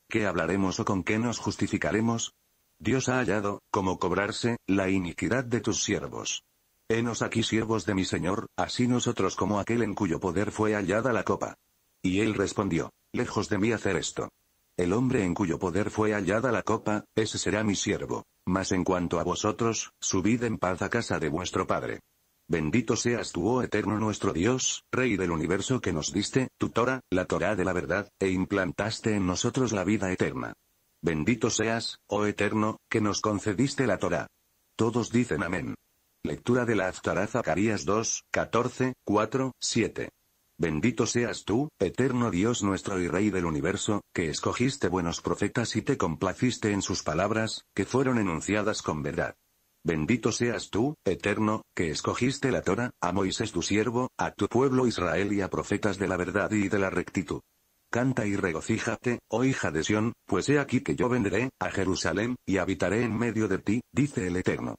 [SPEAKER 1] ¿Qué hablaremos o con qué nos justificaremos? Dios ha hallado, como cobrarse, la iniquidad de tus siervos. Henos aquí siervos de mi señor, así nosotros como aquel en cuyo poder fue hallada la copa. Y él respondió, lejos de mí hacer esto. El hombre en cuyo poder fue hallada la copa, ese será mi siervo. Mas en cuanto a vosotros, subid en paz a casa de vuestro Padre. Bendito seas tú, oh eterno nuestro Dios, Rey del universo que nos diste, tu Torah, la Torah de la verdad, e implantaste en nosotros la vida eterna. Bendito seas, oh eterno, que nos concediste la Torah. Todos dicen amén. Lectura de la Haftarah Zacarías 2, 14, 4, 7. Bendito seas tú, eterno Dios nuestro y Rey del universo, que escogiste buenos profetas y te complaciste en sus palabras, que fueron enunciadas con verdad. Bendito seas tú, eterno, que escogiste la Torah, a Moisés tu siervo, a tu pueblo Israel y a profetas de la verdad y de la rectitud. Canta y regocíjate, oh hija de Sión, pues he aquí que yo vendré, a Jerusalén, y habitaré en medio de ti, dice el Eterno.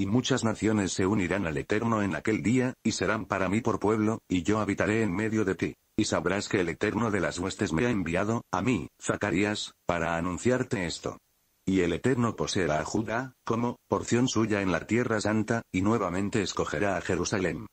[SPEAKER 1] Y muchas naciones se unirán al Eterno en aquel día, y serán para mí por pueblo, y yo habitaré en medio de ti. Y sabrás que el Eterno de las huestes me ha enviado, a mí, Zacarías, para anunciarte esto. Y el Eterno poseerá a Judá, como, porción suya en la tierra santa, y nuevamente escogerá a Jerusalén.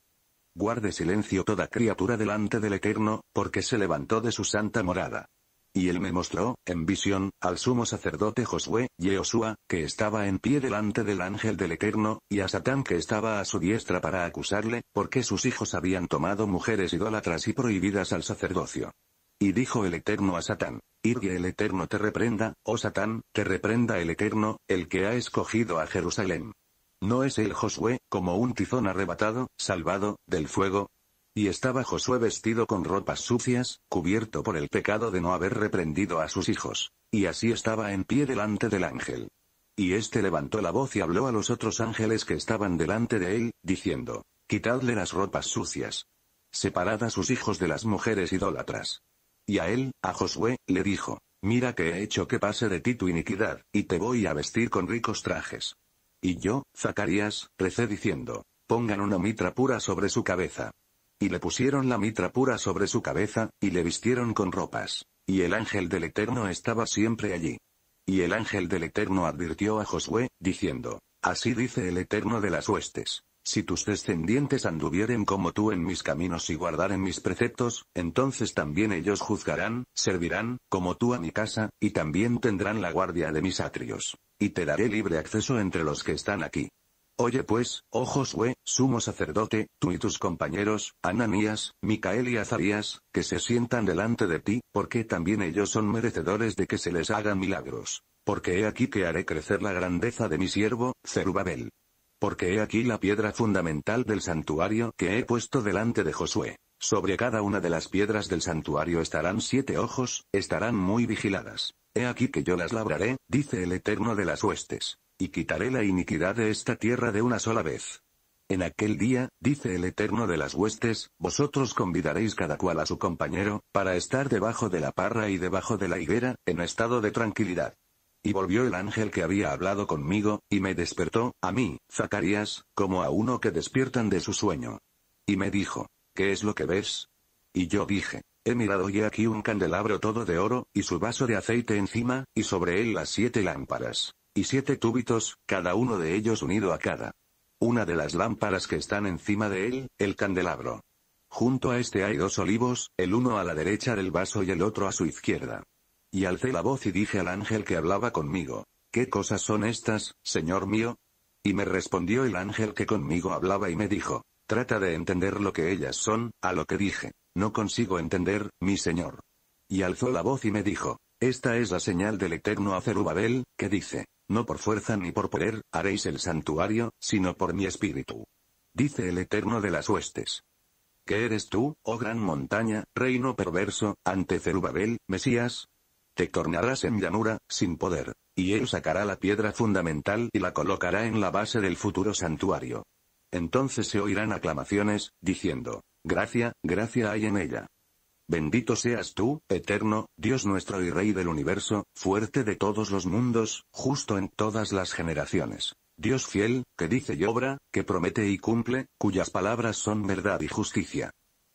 [SPEAKER 1] Guarde silencio toda criatura delante del Eterno, porque se levantó de su santa morada. Y él me mostró, en visión, al sumo sacerdote Josué, y Josué, que estaba en pie delante del ángel del Eterno, y a Satán que estaba a su diestra para acusarle, porque sus hijos habían tomado mujeres idólatras y prohibidas al sacerdocio. Y dijo el Eterno a Satán, Irgue el Eterno te reprenda, oh Satán, te reprenda el Eterno, el que ha escogido a Jerusalén. ¿No es él Josué, como un tizón arrebatado, salvado, del fuego, y estaba Josué vestido con ropas sucias, cubierto por el pecado de no haber reprendido a sus hijos. Y así estaba en pie delante del ángel. Y éste levantó la voz y habló a los otros ángeles que estaban delante de él, diciendo, Quitadle las ropas sucias. Separad a sus hijos de las mujeres idólatras. Y a él, a Josué, le dijo, Mira que he hecho que pase de ti tu iniquidad, y te voy a vestir con ricos trajes. Y yo, Zacarías, recé diciendo, Pongan una mitra pura sobre su cabeza. Y le pusieron la mitra pura sobre su cabeza, y le vistieron con ropas. Y el ángel del Eterno estaba siempre allí. Y el ángel del Eterno advirtió a Josué, diciendo, Así dice el Eterno de las huestes. Si tus descendientes anduvieren como tú en mis caminos y guardaren mis preceptos, entonces también ellos juzgarán, servirán, como tú a mi casa, y también tendrán la guardia de mis atrios. Y te daré libre acceso entre los que están aquí. Oye pues, oh Josué, sumo sacerdote, tú y tus compañeros, Ananías, Micael y Azarías, que se sientan delante de ti, porque también ellos son merecedores de que se les hagan milagros. Porque he aquí que haré crecer la grandeza de mi siervo, Zerubabel. Porque he aquí la piedra fundamental del santuario que he puesto delante de Josué. Sobre cada una de las piedras del santuario estarán siete ojos, estarán muy vigiladas. He aquí que yo las labraré, dice el Eterno de las huestes. Y quitaré la iniquidad de esta tierra de una sola vez. En aquel día, dice el Eterno de las huestes, vosotros convidaréis cada cual a su compañero, para estar debajo de la parra y debajo de la higuera, en estado de tranquilidad. Y volvió el ángel que había hablado conmigo, y me despertó, a mí, Zacarías, como a uno que despiertan de su sueño. Y me dijo, ¿qué es lo que ves? Y yo dije, he mirado y aquí un candelabro todo de oro, y su vaso de aceite encima, y sobre él las siete lámparas. Y siete túbitos, cada uno de ellos unido a cada. Una de las lámparas que están encima de él, el candelabro. Junto a este hay dos olivos, el uno a la derecha del vaso y el otro a su izquierda. Y alcé la voz y dije al ángel que hablaba conmigo, ¿qué cosas son estas, Señor mío? Y me respondió el ángel que conmigo hablaba y me dijo, trata de entender lo que ellas son, a lo que dije, no consigo entender, mi Señor. Y alzó la voz y me dijo, esta es la señal del eterno a que dice, no por fuerza ni por poder, haréis el santuario, sino por mi espíritu. Dice el eterno de las huestes. ¿Qué eres tú, oh gran montaña, reino perverso, ante Zerubabel, Mesías? Te tornarás en llanura, sin poder. Y él sacará la piedra fundamental y la colocará en la base del futuro santuario. Entonces se oirán aclamaciones, diciendo, Gracia, gracia hay en ella. Bendito seas tú, eterno, Dios nuestro y Rey del universo, fuerte de todos los mundos, justo en todas las generaciones. Dios fiel, que dice y obra, que promete y cumple, cuyas palabras son verdad y justicia.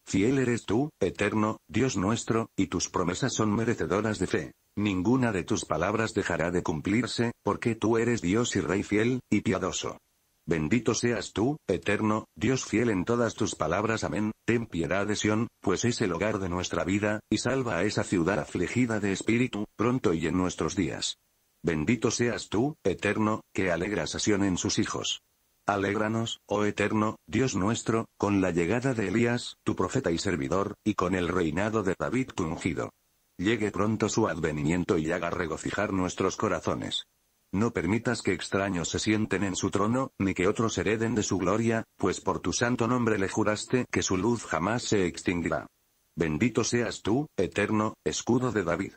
[SPEAKER 1] Fiel eres tú, eterno, Dios nuestro, y tus promesas son merecedoras de fe. Ninguna de tus palabras dejará de cumplirse, porque tú eres Dios y Rey fiel, y piadoso. Bendito seas tú, eterno, Dios fiel en todas tus palabras. Amén. Ten piedad de Sión, pues es el hogar de nuestra vida, y salva a esa ciudad afligida de espíritu, pronto y en nuestros días. Bendito seas tú, eterno, que alegras a Sión en sus hijos. Alégranos, oh eterno, Dios nuestro, con la llegada de Elías, tu profeta y servidor, y con el reinado de David tu ungido. Llegue pronto su advenimiento y haga regocijar nuestros corazones. No permitas que extraños se sienten en su trono, ni que otros hereden de su gloria, pues por tu santo nombre le juraste que su luz jamás se extinguirá. Bendito seas tú, eterno, escudo de David.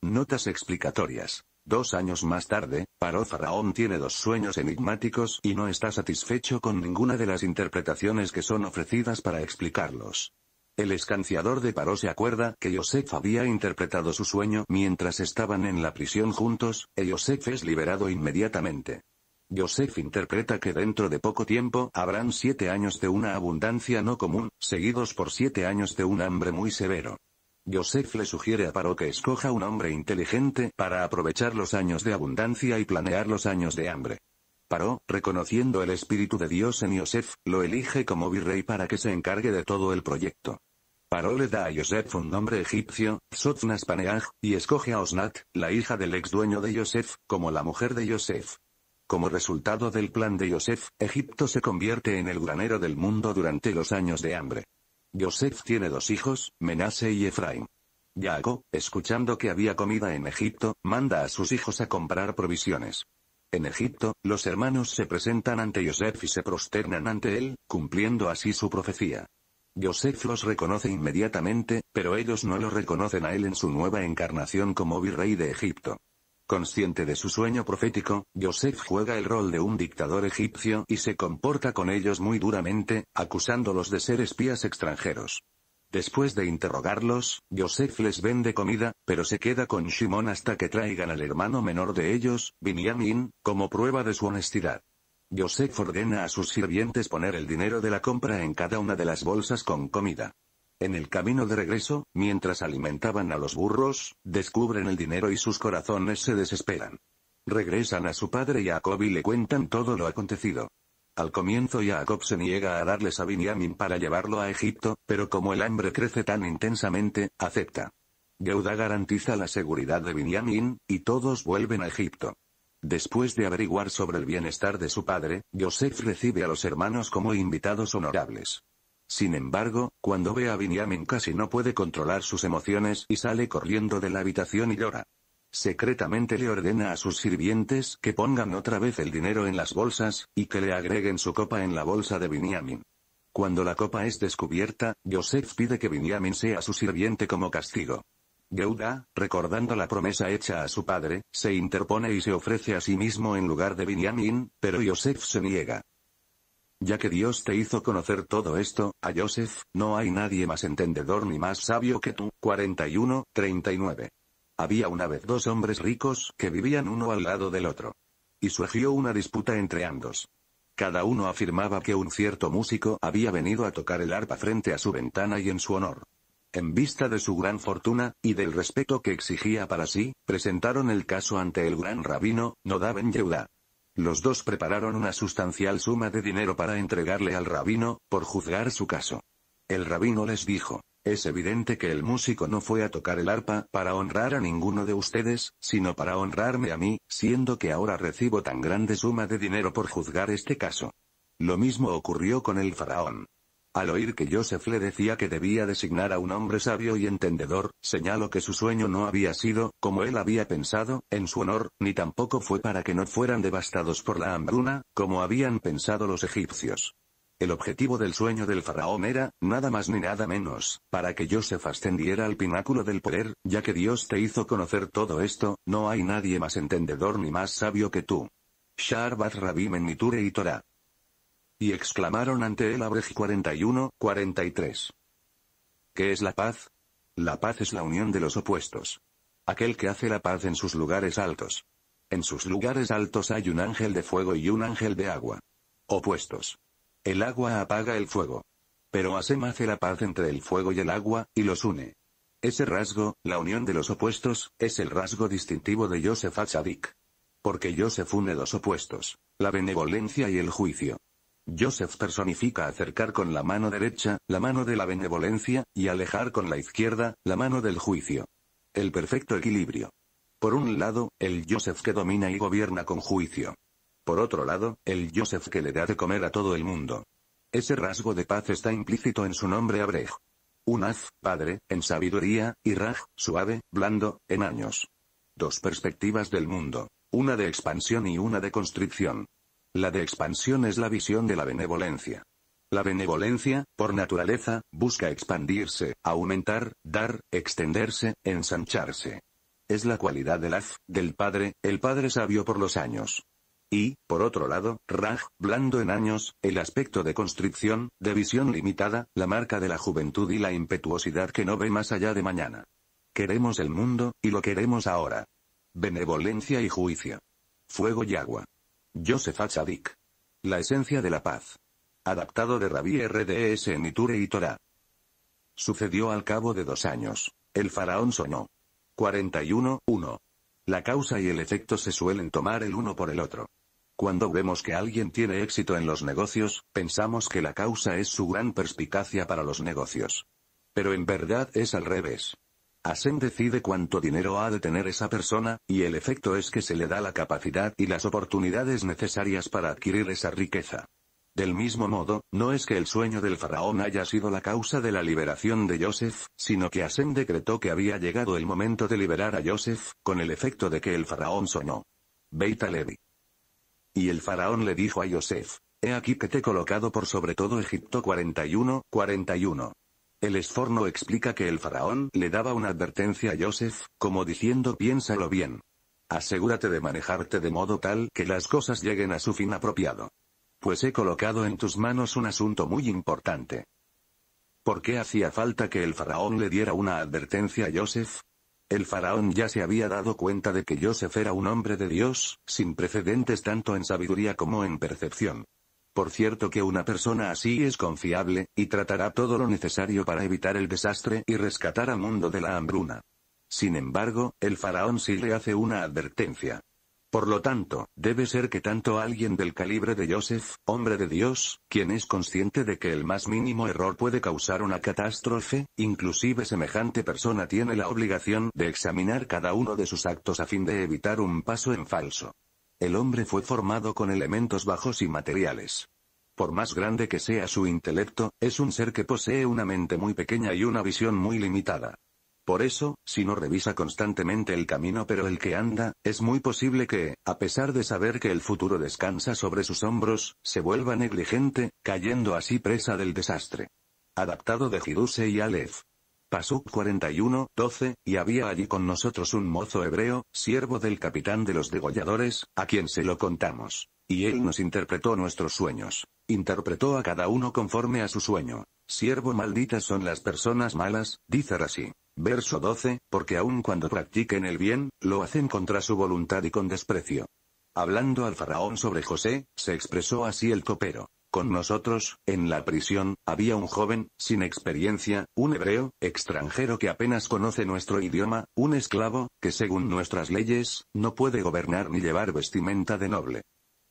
[SPEAKER 1] Notas explicatorias. Dos años más tarde, Paró Faraón tiene dos sueños enigmáticos y no está satisfecho con ninguna de las interpretaciones que son ofrecidas para explicarlos. El escanciador de Paró se acuerda que Yosef había interpretado su sueño mientras estaban en la prisión juntos, y Yosef es liberado inmediatamente. Yosef interpreta que dentro de poco tiempo habrán siete años de una abundancia no común, seguidos por siete años de un hambre muy severo. Joseph le sugiere a Paro que escoja un hombre inteligente para aprovechar los años de abundancia y planear los años de hambre. Paró, reconociendo el Espíritu de Dios en Yosef, lo elige como virrey para que se encargue de todo el proyecto. Paró le da a Yosef un nombre egipcio, Sotnas Paneah, y escoge a Osnat, la hija del ex dueño de Yosef, como la mujer de Yosef. Como resultado del plan de Yosef, Egipto se convierte en el granero del mundo durante los años de hambre. Yosef tiene dos hijos, Menase y Efraín. Jacob, escuchando que había comida en Egipto, manda a sus hijos a comprar provisiones. En Egipto, los hermanos se presentan ante Yosef y se prosternan ante él, cumpliendo así su profecía. Yosef los reconoce inmediatamente, pero ellos no lo reconocen a él en su nueva encarnación como virrey de Egipto. Consciente de su sueño profético, Joseph juega el rol de un dictador egipcio y se comporta con ellos muy duramente, acusándolos de ser espías extranjeros. Después de interrogarlos, Joseph les vende comida, pero se queda con Shimon hasta que traigan al hermano menor de ellos, Binyamin, como prueba de su honestidad. Joseph ordena a sus sirvientes poner el dinero de la compra en cada una de las bolsas con comida. En el camino de regreso, mientras alimentaban a los burros, descubren el dinero y sus corazones se desesperan. Regresan a su padre Jacob y le cuentan todo lo acontecido. Al comienzo Jacob se niega a darles a Binyamin para llevarlo a Egipto, pero como el hambre crece tan intensamente, acepta. Yehuda garantiza la seguridad de Binyamin, y todos vuelven a Egipto. Después de averiguar sobre el bienestar de su padre, Joseph recibe a los hermanos como invitados honorables. Sin embargo, cuando ve a Binyamin casi no puede controlar sus emociones y sale corriendo de la habitación y llora. Secretamente le ordena a sus sirvientes que pongan otra vez el dinero en las bolsas, y que le agreguen su copa en la bolsa de Binyamin. Cuando la copa es descubierta, Joseph pide que Binyamin sea su sirviente como castigo. Yehuda, recordando la promesa hecha a su padre, se interpone y se ofrece a sí mismo en lugar de Binyamin, pero Yosef se niega. Ya que Dios te hizo conocer todo esto, a Joseph, no hay nadie más entendedor ni más sabio que tú. 41, 39. Había una vez dos hombres ricos que vivían uno al lado del otro. Y surgió una disputa entre ambos. Cada uno afirmaba que un cierto músico había venido a tocar el arpa frente a su ventana y en su honor. En vista de su gran fortuna, y del respeto que exigía para sí, presentaron el caso ante el gran rabino, Noda ben Yehuda. Los dos prepararon una sustancial suma de dinero para entregarle al rabino, por juzgar su caso. El rabino les dijo, es evidente que el músico no fue a tocar el arpa para honrar a ninguno de ustedes, sino para honrarme a mí, siendo que ahora recibo tan grande suma de dinero por juzgar este caso. Lo mismo ocurrió con el faraón. Al oír que Joseph le decía que debía designar a un hombre sabio y entendedor, señaló que su sueño no había sido, como él había pensado, en su honor, ni tampoco fue para que no fueran devastados por la hambruna, como habían pensado los egipcios. El objetivo del sueño del faraón era, nada más ni nada menos, para que Joseph ascendiera al pináculo del poder, ya que Dios te hizo conocer todo esto, no hay nadie más entendedor ni más sabio que tú. Sharbat Rabim en Miture y Torah. Y exclamaron ante él Abrej 41, 43. ¿Qué es la paz? La paz es la unión de los opuestos. Aquel que hace la paz en sus lugares altos. En sus lugares altos hay un ángel de fuego y un ángel de agua. Opuestos. El agua apaga el fuego. Pero Asem hace la paz entre el fuego y el agua, y los une. Ese rasgo, la unión de los opuestos, es el rasgo distintivo de Joseph Atzadik. Porque Joseph une dos opuestos, la benevolencia y el juicio. Joseph personifica acercar con la mano derecha, la mano de la benevolencia, y alejar con la izquierda, la mano del juicio. El perfecto equilibrio. Por un lado, el Joseph que domina y gobierna con juicio. Por otro lado, el Joseph que le da de comer a todo el mundo. Ese rasgo de paz está implícito en su nombre Abrej. Unaz, padre, en sabiduría, y Raj, suave, blando, en años. Dos perspectivas del mundo. Una de expansión y una de constricción. La de expansión es la visión de la benevolencia. La benevolencia, por naturaleza, busca expandirse, aumentar, dar, extenderse, ensancharse. Es la cualidad del haz, del padre, el padre sabio por los años. Y, por otro lado, Raj, blando en años, el aspecto de constricción, de visión limitada, la marca de la juventud y la impetuosidad que no ve más allá de mañana. Queremos el mundo, y lo queremos ahora. Benevolencia y juicio. Fuego y agua. Joseph Atzadik. La esencia de la paz. Adaptado de Rabí RDS en Iture y Torah. Sucedió al cabo de dos años. El faraón sonó. 41, 1. La causa y el efecto se suelen tomar el uno por el otro. Cuando vemos que alguien tiene éxito en los negocios, pensamos que la causa es su gran perspicacia para los negocios. Pero en verdad es al revés. Asem decide cuánto dinero ha de tener esa persona, y el efecto es que se le da la capacidad y las oportunidades necesarias para adquirir esa riqueza. Del mismo modo, no es que el sueño del faraón haya sido la causa de la liberación de Joseph, sino que Asem decretó que había llegado el momento de liberar a Joseph, con el efecto de que el faraón soñó. Beit Levi. Y el faraón le dijo a Joseph, He aquí que te he colocado por sobre todo Egipto 41, 41. El esforno explica que el faraón le daba una advertencia a Joseph, como diciendo piénsalo bien. Asegúrate de manejarte de modo tal que las cosas lleguen a su fin apropiado. Pues he colocado en tus manos un asunto muy importante. ¿Por qué hacía falta que el faraón le diera una advertencia a Joseph? El faraón ya se había dado cuenta de que Joseph era un hombre de Dios, sin precedentes tanto en sabiduría como en percepción. Por cierto que una persona así es confiable, y tratará todo lo necesario para evitar el desastre y rescatar al mundo de la hambruna. Sin embargo, el faraón sí le hace una advertencia. Por lo tanto, debe ser que tanto alguien del calibre de Joseph, hombre de Dios, quien es consciente de que el más mínimo error puede causar una catástrofe, inclusive semejante persona tiene la obligación de examinar cada uno de sus actos a fin de evitar un paso en falso. El hombre fue formado con elementos bajos y materiales. Por más grande que sea su intelecto, es un ser que posee una mente muy pequeña y una visión muy limitada. Por eso, si no revisa constantemente el camino pero el que anda, es muy posible que, a pesar de saber que el futuro descansa sobre sus hombros, se vuelva negligente, cayendo así presa del desastre. Adaptado de Jiruse y Aleph. Pasuk 41, 12, y había allí con nosotros un mozo hebreo, siervo del capitán de los degolladores, a quien se lo contamos. Y él nos interpretó nuestros sueños. Interpretó a cada uno conforme a su sueño. Siervo malditas son las personas malas, dice Rasí. Verso 12, porque aun cuando practiquen el bien, lo hacen contra su voluntad y con desprecio. Hablando al faraón sobre José, se expresó así el copero. Con nosotros, en la prisión, había un joven, sin experiencia, un hebreo, extranjero que apenas conoce nuestro idioma, un esclavo, que según nuestras leyes, no puede gobernar ni llevar vestimenta de noble.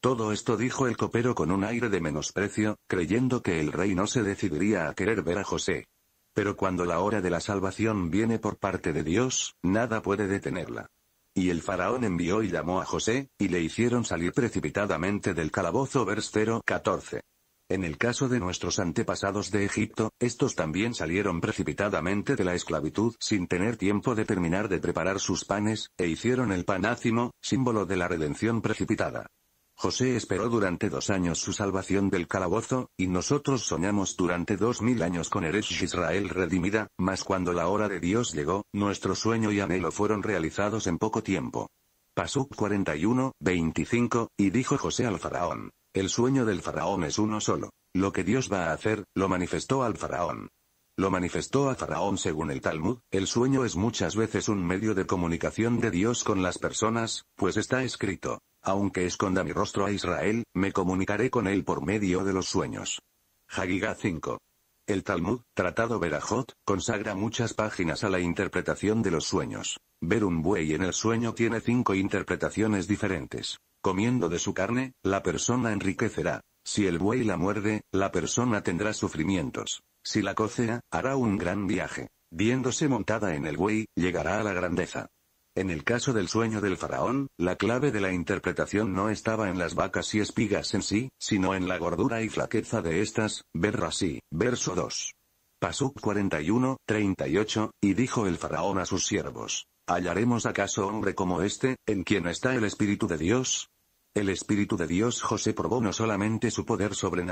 [SPEAKER 1] Todo esto dijo el copero con un aire de menosprecio, creyendo que el rey no se decidiría a querer ver a José. Pero cuando la hora de la salvación viene por parte de Dios, nada puede detenerla. Y el faraón envió y llamó a José, y le hicieron salir precipitadamente del calabozo. Versero 14. En el caso de nuestros antepasados de Egipto, estos también salieron precipitadamente de la esclavitud sin tener tiempo de terminar de preparar sus panes, e hicieron el panácimo, símbolo de la redención precipitada. José esperó durante dos años su salvación del calabozo, y nosotros soñamos durante dos mil años con Eresh Israel redimida, mas cuando la hora de Dios llegó, nuestro sueño y anhelo fueron realizados en poco tiempo. Pasuk 41, 25, y dijo José al faraón. El sueño del faraón es uno solo. Lo que Dios va a hacer, lo manifestó al faraón. Lo manifestó a Faraón según el Talmud, el sueño es muchas veces un medio de comunicación de Dios con las personas, pues está escrito, aunque esconda mi rostro a Israel, me comunicaré con él por medio de los sueños. Hagigah 5. El Talmud, Tratado Berajot, consagra muchas páginas a la interpretación de los sueños. Ver un buey en el sueño tiene cinco interpretaciones diferentes. Comiendo de su carne, la persona enriquecerá. Si el buey la muerde, la persona tendrá sufrimientos. Si la cocea, hará un gran viaje. Viéndose montada en el buey, llegará a la grandeza. En el caso del sueño del faraón, la clave de la interpretación no estaba en las vacas y espigas en sí, sino en la gordura y flaqueza de estas, ver así, verso 2. Pasuk 41, 38, y dijo el faraón a sus siervos, ¿hallaremos acaso hombre como este, en quien está el Espíritu de Dios? El Espíritu de Dios José probó no solamente su poder sobrenatural,